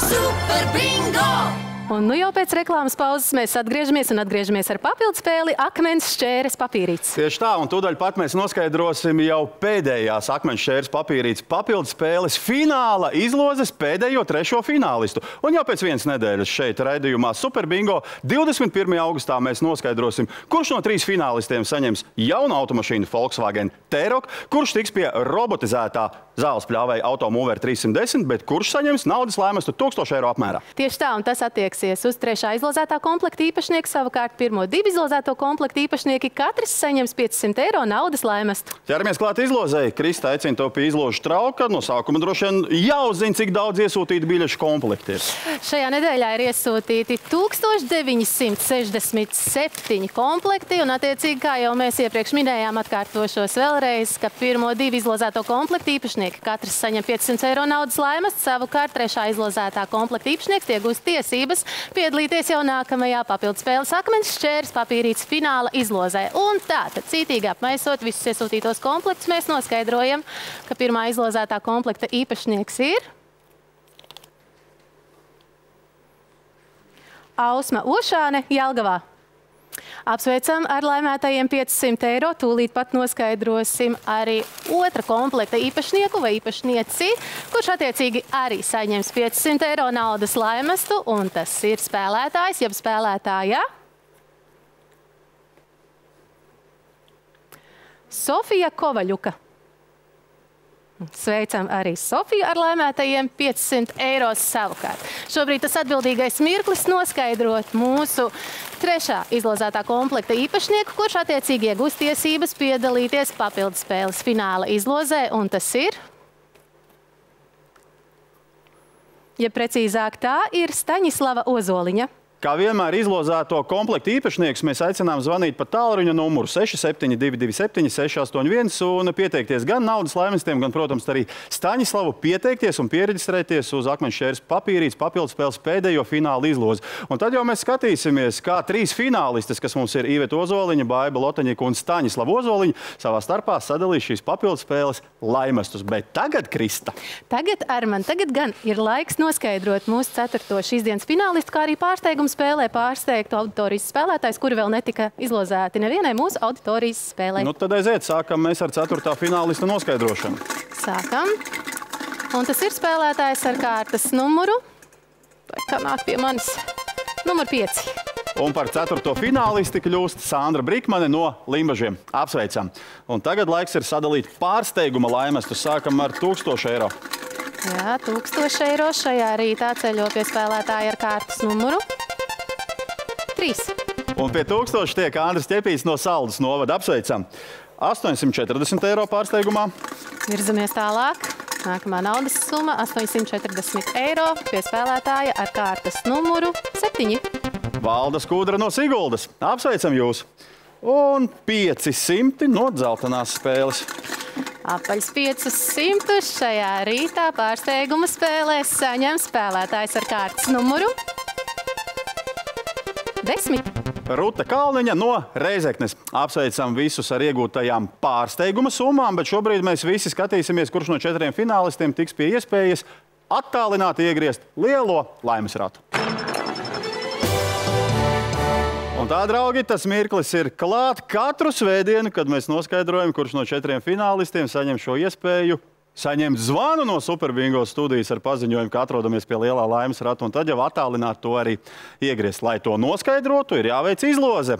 Super bingo! Un nu jau pēc reklāmas pauzes mēs atgriežamies un atgriežamies ar papildu spēli Akmens šķēres papīrītis. Tieši tā, un tūdaļ pat mēs noskaidrosim jau pēdējās akmens šķēres papīrītes papildu spēles fināla izlozes pēdējo trešo finālistu. Un jau pēc vienas nedēļas šeit raidījumā Super Bingo 21. augustā mēs noskaidrosim, kurš no trīs finālistiem saņems jaunu automašīnu Volkswagen T-Roc, kurš tiks pie robotizētā zāles pļāvēja automūver 310, bet kurš saņems naudas lēmestu 1000 eiro apmērā. Tieši tā, un tas attieksies uz trešā izlozētā komplekta īpašnieku. Savukārt pirmo divu izlozēto komplekta īpašnieki katrs saņems 500 eiro naudas lēmestu. Ķeramies klāt izlozēji. Krista aicina to pie izložu trauka. No sākuma droši vien jau zina, cik daudz iesūtītu biļešu komplekti ir. Šajā nedēļā ir iesūtīti 1967 komplekti, un, attiecīgi, kā jau mēs iepriekš minējām, atkārtošos vēlreiz, ka pirmo divu izlozēto komplektu īpašnieki katrs saņem 500 eiro naudas laimestu, savukārt trešā izlozētā komplekta īpašnieks iegūst tiesības piedalīties jau nākamajā papildu spēles akmens šķērs papīrītes fināla izlozē. Un tātad, cītīgi apmaisot visus iesūtītos komplektus, mēs noskaidrojam, ka pirmā izlozētā komplekta īpašnieks ir Ausma Ošāne Jelgavā. Apsveicam ar laimētajiem 500 eiro. Tūlīt pat noskaidrosim arī otra komplekta īpašnieku vai īpašnieci, kurš attiecīgi arī saņems 500 eiro naudas laimestu, un tas ir spēlētājs, jeb spēlētāja. Sofija Kovaļuka. Sveicam arī Sofiju ar laimētajiem 500 eiro savukārt. Šobrīd tas atbildīgais mirklis noskaidrot mūsu trešā izlozētā komplekta īpašnieku, kurš attiecīgi iegūst tiesības piedalīties papildu spēles fināla izlozē, un tas ir... Ja precīzāk tā ir Staņislava Ozoliņa. Kā vienmēr izlozēto komplektu īpašnieks mēs aicinām zvanīt pa tālruņa numuru 6722, 681 un pieteikties gan naudas laimestiem, gan, protams, arī Staņislavu pieteikties un pieregistrēties uz akmeņšķēres papīrītes papildus spēles pēdējo fināla izlozi. Un tad jau mēs skatīsimies, kā trīs finālistes, kas mums ir Īveta Ozoliņa, Baiba Lotaņika un Staņislava Ozoliņa, savā starpā sadalīs šīs papildus spēles laimestus. Bet tagad, Krista. Tagad, Arman, tagad gan ir laiks noskaidrot mūsu ceturto šīs dienas finālistu, kā arī pārsteigumu spēlē pārsteigtu auditorijas spēlētājs, kuri vēl netika izlozēti nevienai mūsu auditorijas spēlē. Nu, tad aiziet, sākam mēs ar ceturtā finālista noskaidrošanu. Sākam. Un tas ir spēlētājs ar kārtas numuru. Vai kā nāk pie manis? Numur 5. Un par ceturto finālisti kļūst Sandra Brikmane no Limbažiem. Apsveicam! Un tagad laiks ir sadalīt pārsteiguma laimestu. Sākam ar 1000 eiro. Jā, 1000 eiro šajā rītā ceļo pie spēlētāja ar kārtas numuru. 3. Un pie 1000 tiek Andris Čepīts no Saldus novada. Apsveicam! 840 eiro pārsteigumā. Virzamies tālāk. Nākamā naudas summa - 840 eiro pie spēlētāja ar kārtas numuru 7. Valda Skudra no Siguldas. Apsveicam jūs! Un 500 no dzeltenās spēles. Apaļs 500 šajā rītā pārsteiguma spēlē saņem spēlētājs ar kārtas numuru 10. Ruta Kalniņa no Reizeknes. Apsveicam visus ar iegūtajām pārsteiguma summām, bet šobrīd mēs visi skatīsimies, kurš no četriem finālistiem tiks pie iespējas attālināti iegriezt lielo laimes ratu. Un tā, draugi, tas mirklis ir klāt katru svētdienu, kad mēs noskaidrojam, kurš no četriem finālistiem saņem šo iespēju saņemt zvanu no Superbingo studijas ar paziņojumu, ka atrodamies pie lielā laimes rata, un tad jau attālināt to arī iegriezt. Lai to noskaidrotu, ir jāveic izloze.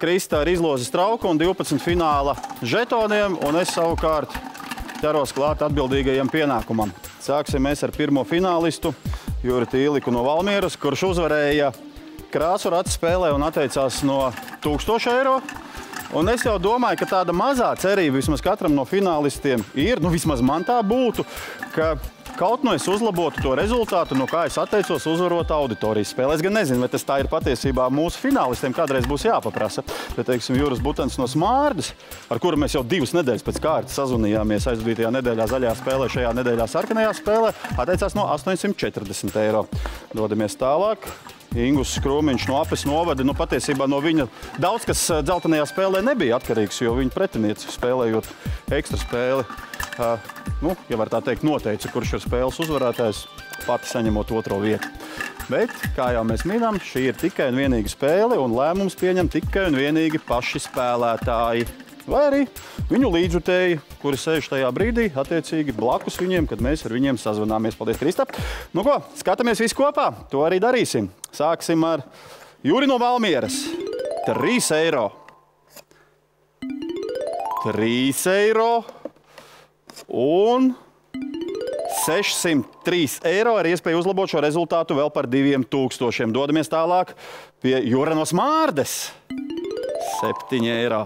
Krista ar izlozes trauku un 12 fināla žetoniem, un es savukārt ķeros klāt atbildīgajam pienākumam. Sāksim mēs ar pirmo finālistu, Juri Tīliku no Valmieras, kurš uzvarēja krāsu ratu spēlē un atteicās no 1000 eiro. Un es jau domāju, ka tāda mazā cerība vismaz katram no finālistiem ir, nu vismaz man tā būtu, ka kaut no es uzlabotu to rezultātu, no kā es atteicos uzvarot auditorijas spēlē. Es gan nezinu, vai tas tā ir patiesībā mūsu finālistiem. Kādreiz būs jāpaprasa. Bet, teiksim, Jūras Butens no Smārdas, ar kuru mēs jau divas nedēļas pēc kārtas sazvanījāmies aizvadītajā nedēļā zaļajā spēlē, šajā nedēļā sarkanajā spēlē, atteicās no 840 eiro. Dodamies tālāk. Ingus Krūmiņš no apes novada. Nu, patiesībā no viņa daudz kas eh, dzeltenajā spēlē nebija atkarīgs, jo viņa pretinieci spēlējot ekstra spēli. Uh, nu, ja var tā teikt, noteica, kurš ir spēles uzvarētājs, pati saņemot otro vietu. Bet, kā jau mēs minam, šī ir tikai un vienīga spēle, un lēmums pieņem tikai un vienīgi paši spēlētāji. Vai arī viņu līdzjutēji, kuri sēž tajā brīdī, attiecīgi blakus viņiem, kad mēs ar viņiem sazvanāmies. Paldies, Krista! Nu ko, skatāmies visi kopā, to arī darīsim. Sāksim ar Juri no Valmieras. 3 eiro. 3 eiro. Un 603 eiro ar iespēju uzlabot šo rezultātu vēl par 2000. Dodamies tālāk pie Jūranos Mārdes. 7 eiro.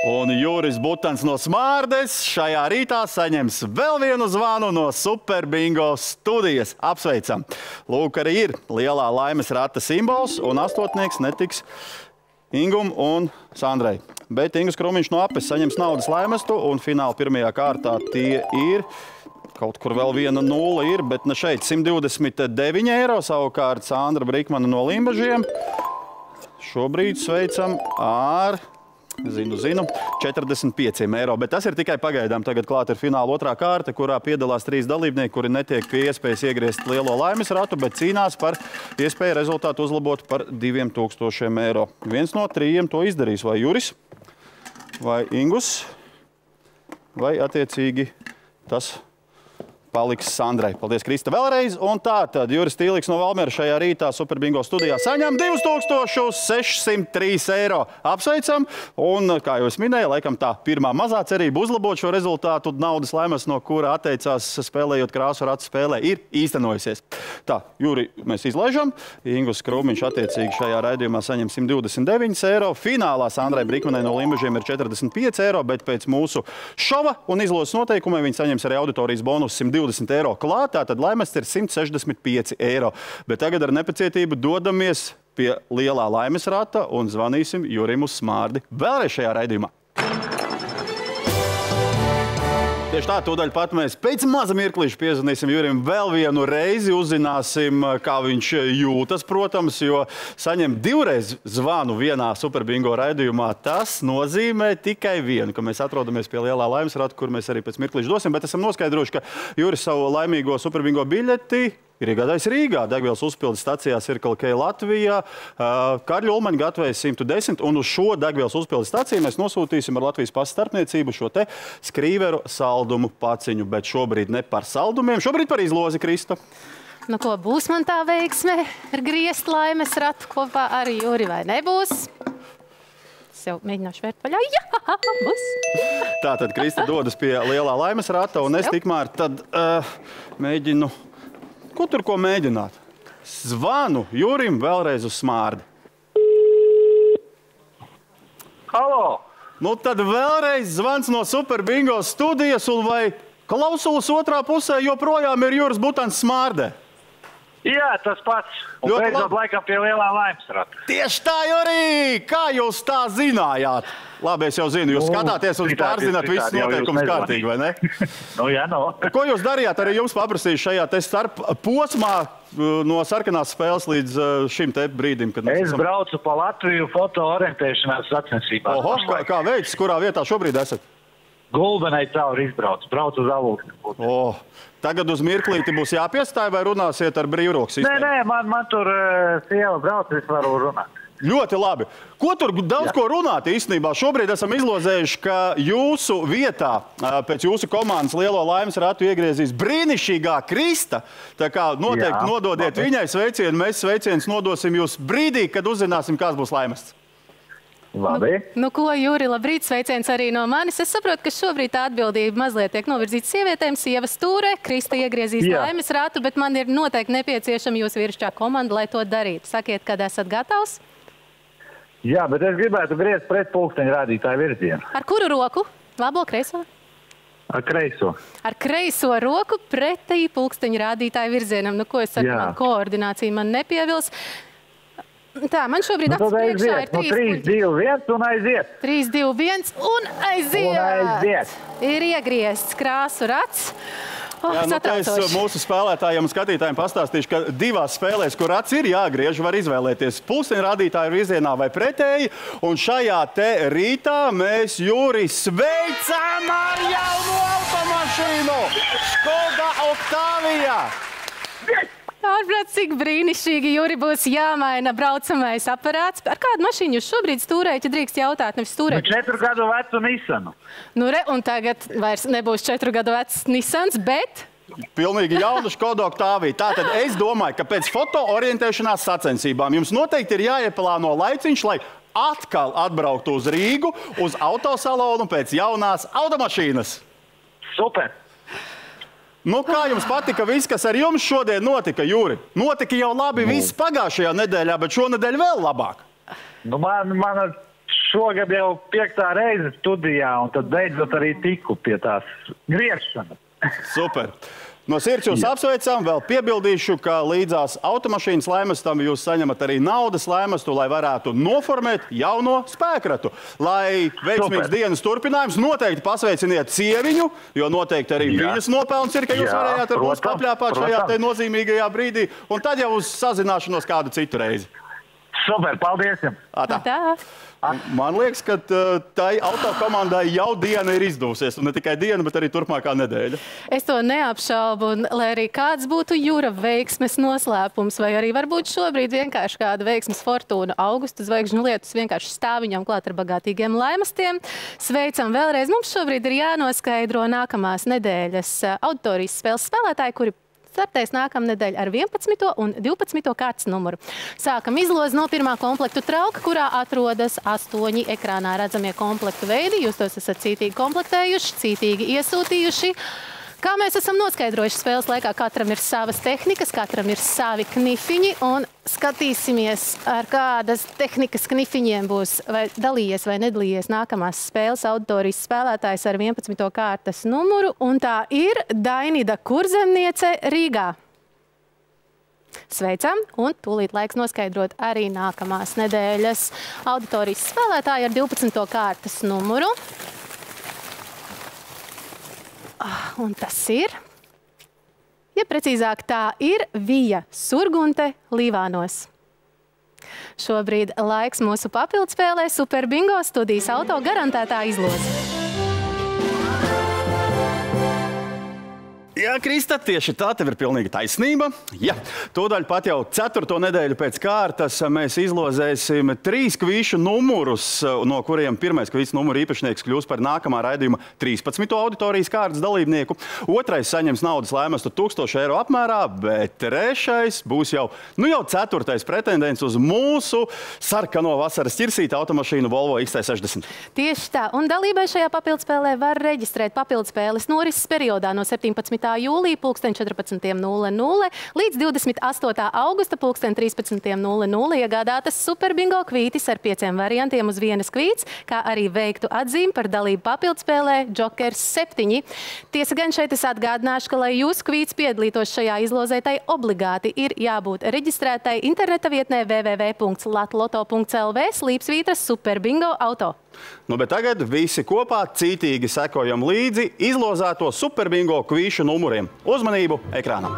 Un Juris Butans no Smārdes šajā rītā saņems vēl vienu zvanu no Superbingo studijas. Apsveicam! Lūk, arī ir lielā laimes rata simbols, un astotnieks netiks Ingum un Sandrai. Bet Ingus Krūmiņš no apes saņems naudas laimestu, un fināla pirmajā kārtā tie ir. Kaut kur vēl viena nulle ir, bet ne šeit 129 eiro. Savukārt Sandra Brīkmana no Limbažiem. Šobrīd sveicam ar Zinu, zinu, 45 eiro. Bet tas ir tikai pagaidām. Tagad klāt ir fināla otrā kārta, kurā piedalās trīs dalībnieki, kuri netiek pie iespējas iegriezt lielo laimes ratu, bet cīnās par iespēju rezultātu uzlabot par 2000 eiro. Viens no trījiem to izdarīs. Vai Juris, vai Ingus, vai attiecīgi tas paliks Sandrai. Paldies, Krista, vēlreiz. Un tā tad Juris Tīliks no Valmiera šajā rītā Superbingo studijā saņem 2603 eiro. Apsveicam! Un, kā jau es minēju, laikam tā pirmā mazā cerība uzlabot šo rezultātu naudas laimes, no kura atteicās spēlējot krāsu ratu spēlē, ir īstenojusies. Tā, Juri, mēs izlaižam. Ingus Krūmiņš attiecīgi šajā raidījumā saņem 129 eiro. Finālā Sandrai Brikmanai no Limbažiem ir 45 eiro, bet pēc mūsu šova un izlozes noteikumiem viņi saņems arī auditorijas bonusu 120 eiro klātā, tad laimes ir 165 eiro. Bet tagad ar nepacietību dodamies pie lielā laimes rata un zvanīsim Jurim uz smārdi vēlreiz šajā raidījumā. Tieši tā, tūdaļ pat mēs pēc maza mirklīša piezvanīsim Jurim. Vēl vienu reizi, uzzināsim, kā viņš jūtas, protams, jo saņemt divreiz zvanu vienā superbingo raidījumā, tas nozīmē tikai vienu, ka mēs atrodamies pie lielā laimes rata, kur mēs arī pēc mirklīša dosim, bet esam noskaidrojuši, ka Juris savu laimīgo superbingo biļeti ir iegādājis Rīgā, degvielas uzpildes stacijā Circle K Latvijā. Karļa Ulmaņa gatavojas 110, un uz šo degvielas uzpildes staciju mēs nosūtīsim ar Latvijas pasu starpniecību šo te skrīveru saldumu paciņu, bet šobrīd ne par saldumiem, šobrīd par izlozi Krista. Nu, ko būs man tā veiksme ar griezt laimes ratu kopā ar Juri vai nebūs? Es jau mēģināšu vērt vaļā. Jā, būs. Tā tad Krista dodas pie lielā laimes rata, un es tikmēr tad uh, mēģinu, ko tur ko mēģināt? Zvanu Jurim vēlreiz uz smārdi. Halo! Nu tad vēlreiz zvans no Superbingo studijas, un vai klausulas otrā pusē joprojām ir Juris Butans smārdē? Jā, tas pats. Un Ļoti beidzot labi. laikam pie lielā laimes rata. Tieši tā, Jurī! Kā jūs tā zinājāt? Labi, es jau zinu, jūs Nu, skatāties un pārzināt visus noteikumus kārtīgi, vai ne? Nu, jā, no. Ko jūs darījāt? Arī jums paprasīju šajā te starp posmā uh, no sarkanās spēles līdz uh, šim te brīdim, kad mēs Es braucu pa Latviju foto orientēšanās sacensībās. Oho, kā, kā veids, kurā vietā šobrīd esat? Gulbenai cauri izbraucu. Braucu uz Alūksni. O, tagad uz mirklīti būs jāpiestāj vai runāsiet ar brīvroku Nē, sistēmu? nē, man, man tur uh, sieva brauc, es varu runāt. Ļoti labi. Ko tur daudz Jā. ko runāt īstenībā? Šobrīd esam izlozējuši, ka jūsu vietā, ā, pēc jūsu komandas lielo laimes ratu iegriezīs brīnišķīgā Krista. Tā kā noteikti Jā, nododiet labi. viņai sveicienu, mēs sveicienus nodosim jūs brīdī, kad uzzināsim, kāds būs laimests. Labi. Nu, ko, Jūri, labrīt, sveiciens arī no manis. Es saprotu, ka šobrīd tā atbildība mazliet tiek novirzīta sievietēm. Sieva stūrē, Krista iegriezīs Jā. laimes ratu, bet man ir noteikti nepieciešama jūsu vīrišķā komanda, lai to darītu. Sakiet, kad esat gatavs? Jā, bet es gribētu griezt pret pulksteņa rādītāju virzienu. Ar kuru roku? Labo, kreiso? Ar kreiso. Ar kreiso roku pretī pulksteņa rādītāju virzienam. Nu, ko es saku, man koordinācija man nepievils. Tā, man šobrīd Nu, priekšā ir aiziet. Nu, 3, trīs 2, 1 un aiziet. 3, 2, 1 un aiziet! Un aiziet. Ir iegriezts krāsu rats. Oh, Jā, nu, es mūsu spēlētājiem un skatītājiem pastāstīšu, ka divās spēlēs, kur rats ir jāgriež, var izvēlēties pulksteņa rādītāju virzienā vai pretēji. Un šajā te rītā mēs Jūri sveicam ar jaunu automašīnu Skoda Octavia! Ārprāt, cik brīnišķīgi Juri būs jāmaina braucamais aparāts. Ar kādu mašīnu jūs šobrīd stūrējat, ja drīkst jautāt, nevis Nu, stūrēt? četru gadu vecu Nissanu. Nu, re, un tagad vairs nebūs četru gadu vecs Nissans, bet Pilnīgi jauna Skoda Octavia. Tātad es domāju, ka pēc foto orientēšanās sacensībām jums noteikti ir jāieplāno laiciņš, lai atkal atbrauktu uz Rīgu, uz autosalonu pēc jaunās automašīnas. Super. Nu, kā jums patika viss, kas ar jums šodien notika, Jūri? Notika jau labi viss pagājušajā nedēļā, bet šonadēļ vēl labāk. Nu, man, man šogad jau piektā reize studijā, un tad beidzot arī tiku pie tās griešanas. Super! No sirds jūs apsveicam, vēl piebildīšu, ka līdzās automašīnas laimestam jūs saņemat arī naudas laimestu, lai varētu noformēt jauno spēkratu. Lai veiksmīgs Super. dienas turpinājums, noteikti pasveiciniet sieviņu, jo noteikti arī Jā. viņas nopelns ir, ka jūs Jā, varējāt ar mums papļāpāt šajā te nozīmīgajā brīdī, un tad jau uz sazināšanos kādu citu reizi. Super, paldies jums! Ā, tā. tā. Man liekas, ka uh, tai autokomandai jau diena ir izdevusies. Un ne tikai diena, bet arī turpmākā nedēļa. Es to neapšaubu, un lai arī kāds būtu jūra veiksmes noslēpums, vai arī varbūt šobrīd vienkārši kāda veiksmes fortūna augusta zvaigžņu lietus vienkārši stāv viņam klāt ar bagātīgiem laimastiem. Sveicam vēlreiz! Mums šobrīd ir jānoskaidro nākamās nedēļas eh, auditorijas spēles spēlētāji, kuri startēs nākamnedēļ ar 11. un 12. kārtas numuru. Sākam izlozi no pirmā komplektu trauka, kurā atrodas astoņi ekrānā redzamie komplektu veidi. Jūs tos esat cītīgi komplektējuši, cītīgi iesūtījuši. Kā mēs esam noskaidrojuši spēles laikā, katram ir savas tehnikas, katram ir savi knifiņi. Un skatīsimies, ar kādas tehnikas knifiņiem būs vai dalījies vai nedalījies nākamās spēles auditorijas spēlētājs ar 11. kārtas numuru. Un tā ir Dainida Kurzemniece Rīgā. Sveicam, un tūlīt laiks noskaidrot arī nākamās nedēļas auditorijas spēlētāju ar 12. kārtas numuru. Ah, Un tas ir, ja precīzāk, tā ir Vija Surgunte Līvānos. Šobrīd laiks mūsu papildspēlē Super Bingo studijas auto garantētā izloze. Jā, Krista, tieši tā, tev ir pilnīgi taisnība. Jā, tūdaļ pat jau ceturto nedēļu pēc kārtas mēs izlozēsim trīs kvīšu numurus, no kuriem pirmais kvīšu numuru īpašnieks kļūs par nākamā raidījuma 13. auditorijas kārtas dalībnieku. Otrais saņems naudas lēmestu 1000 eiro apmērā, bet trešais būs jau, nu jau ceturtais pretendents uz mūsu sarkano vasaras ķirsīta automašīnu Volvo XC60. Tieši tā, un dalībai šajā papildspēlē var reģistrēt papildspēles norises periodā no 17. Jūlija 14.00 līdz 28. augusta 13.00 iegādātas superbingo kvītis ar pieciem variantiem uz vienas kvīts, kā arī veiktu atzīmi par dalību papildspēlē Jokers 7. Tiesa gan šeit es atgādināšu, ka, lai jūsu kvīts piedalītos šajā izlozē, tai obligāti ir jābūt reģistrētai interneta vietnē www.latloto.lv slīpsvītras superbingo auto. Nu, tagad visi kopā cītīgi sekojam līdzi izlozēto superbingo kvīšu numuriem. Uzmanību ekrānam!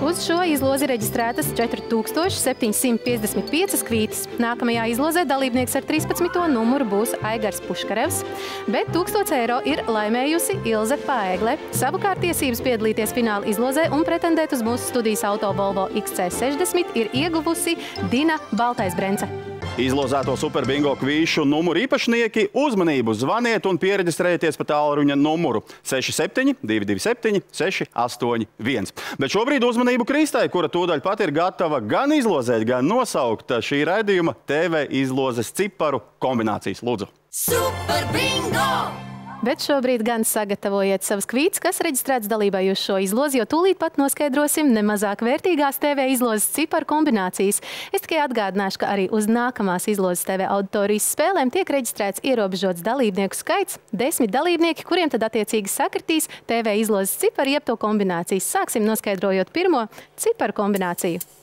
Uz šo izlozi reģistrētas 4755 kvītis. Nākamajā izlozē dalībnieks ar 13. numuru būs Aigars Puškarevs, bet 1000 eiro ir laimējusi Ilze Paegle. Savukārt tiesības piedalīties fināla izlozē un pretendēt uz mūsu studijas auto Volvo XC60 ir ieguvusi Dina Baltais Brence. Izlozēto superbingo kvīšu numuru īpašnieki uzmanību zvaniet un pieregistrējieties pa tālruņa numuru 67 227 681. Bet šobrīd uzmanību Kristai, kura tūdaļ pat ir gatava gan izlozēt, gan nosaukt šī raidījuma TV izlozes ciparu kombinācijas. Lūdzu! Super Bingo! Bet šobrīd gan sagatavojiet savus kvītus, kas reģistrēts dalībai uz šo izlozi, jo tūlīt pat noskaidrosim nemazāk vērtīgās TV izlozes ciparu kombinācijas. Es tikai atgādināšu, ka arī uz nākamās izlozes TV auditorijas spēlēm tiek reģistrēts ierobežots dalībnieku skaits - desmit dalībnieki, kuriem tad attiecīgi sakritīs TV izlozes ciparu jeb to kombinācijas. Sāksim noskaidrojot pirmo ciparu kombināciju.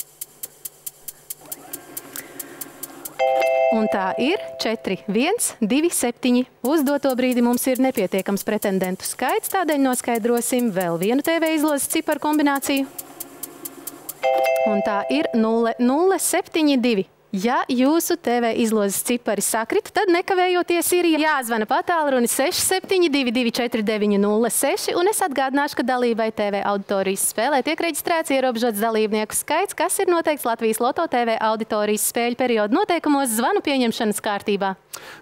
Un tā ir 4, 1, 2, 7. Uz doto brīdi mums ir nepietiekams pretendentu skaits, tādēļ noskaidrosim vēl vienu TV izlozes ciparu kombināciju. Un tā ir 0, 0, 7, 2. Ja jūsu TV izlozes cipari sakrita, tad nekavējoties ir jāzvana pa tālruni 6722 4906, un es atgādināšu, ka dalībai TV auditorijas spēlē tiek reģistrēts ierobežots dalībnieku skaits, kas ir noteikts Latvijas Loto TV auditorijas spēļu periodu noteikumos zvanu pieņemšanas kārtībā.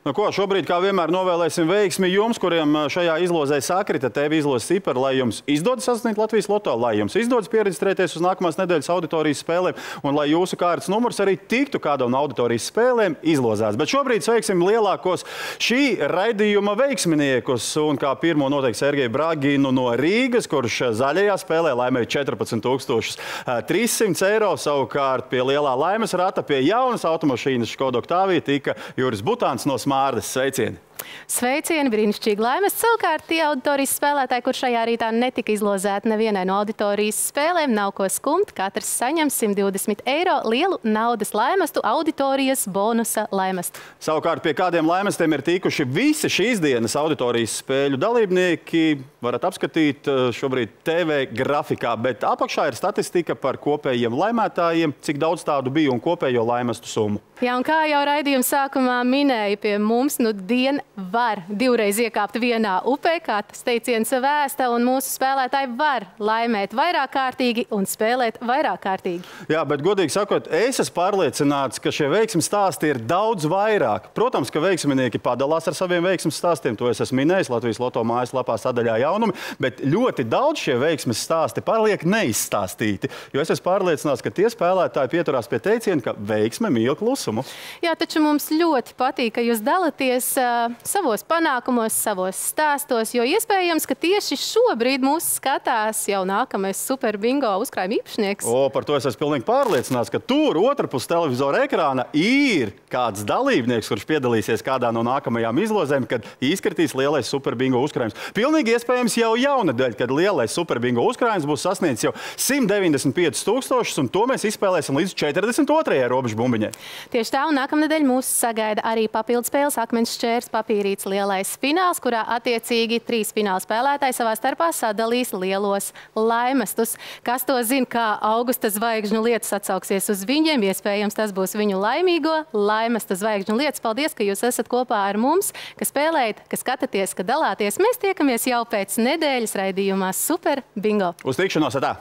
Nu, ko, šobrīd, kā vienmēr, novēlēsim veiksmi jums, kuriem šajā izlozē sakrita TV izlozes cipari, lai jums izdodas sasniegt Latvijas loto, lai jums izdodas pieregistrēties uz nākamās nedēļas auditorijas spēlēm un lai jūsu kārtas numurs arī tiktu kādā no auditorijas spēlēm izlozēts. Bet šobrīd sveiksim lielākos šī raidījuma veiksminiekus. Un kā pirmo noteikti Sergeju Braginu no Rīgas, kurš zaļajā spēlē laimēja 14,300 eiro. Savukārt pie lielā laimes rata, pie jaunas automašīnas Škoda Octavija tika Juris Butāns no Smārdas. Sveicieni! Sveicieni, brīnišķīgi laimes. Savukārt, tie auditorijas spēlētāji, kur šajā rītā netika izlozēti nevienai no auditorijas spēlēm, nav ko skumt. Katrs saņem 120 eiro lielu naudas laimestu, auditorijas bonusa laimestu. Savukārt pie kādiem laimestiem ir tikuši visi šīs dienas auditorijas spēļu dalībnieki. Varat apskatīt eh, šobrīd TV grafikā, bet apakšā ir statistika par kopējiem laimētājiem, cik daudz tādu bija un kopējo laimestu summu. Jā, un kā jau raidījuma sākumā minēja, pie mums nu dien var divreiz iekāpt vienā upē, kā tas teiciens vēsta, un mūsu spēlētāji var laimēt vairāk kārtīgi un spēlēt vairāk kārtīgi. Jā, bet godīgi sakot, es esmu pārliecināts, ka šie veiksmes stāsti ir daudz vairāk. Protams, ka veiksminieki padalās ar saviem veiksmes stāstiem, to es esmu minējis Latvijas Loto mājaslapā sadaļā jaunumi, bet ļoti daudz šie veiksmes stāsti paliek neizstāstīti, jo es esmu pārliecināts, ka tie spēlētāji pieturās pie teiciena, ka veiksme mīl klusumu. Jā, taču mums ļoti patīk, ka jūs dalāties uh, savos panākumos, savos stāstos, jo iespējams, ka tieši šobrīd mūs skatās jau nākamais super bingo uzkrājuma īpašnieks. O, par to es esmu pilnīgi pārliecināts, ka tur otrpus televizora ekrāna ir kāds dalībnieks, kurš piedalīsies kādā no nākamajām izlozēm, kad izkritīs lielais superbingo uzkrājums. Pilnīgi iespējams jau jaunadēļ, kad lielais superbingo uzkrājums būs sasniedzis jau 195 tūkstošus, un to mēs izspēlēsim līdz 42. robežu bumbiņai. Tieši tā, un nākamnedēļ mūs sagaida arī papildu spēles akmens šķērs papīrīts lielais fināls, kurā attiecīgi trīs fināla spēlētāji savā starpā sadalīs lielos laimestus. Kas to zina, kā augusta zvaigžņu lietas atsauksies uz viņiem, iespējams, tas būs viņu laimīgo laimesta zvaigžņu lietas. Paldies, ka jūs esat kopā ar mums, ka spēlējat, ka skatāties, ka dalāties. Mēs tiekamies jau pēc nedēļas raidījumā Super Bingo. Uz tikšanos ar tā!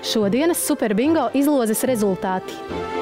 Šodienas Super Bingo izlozes rezultāti.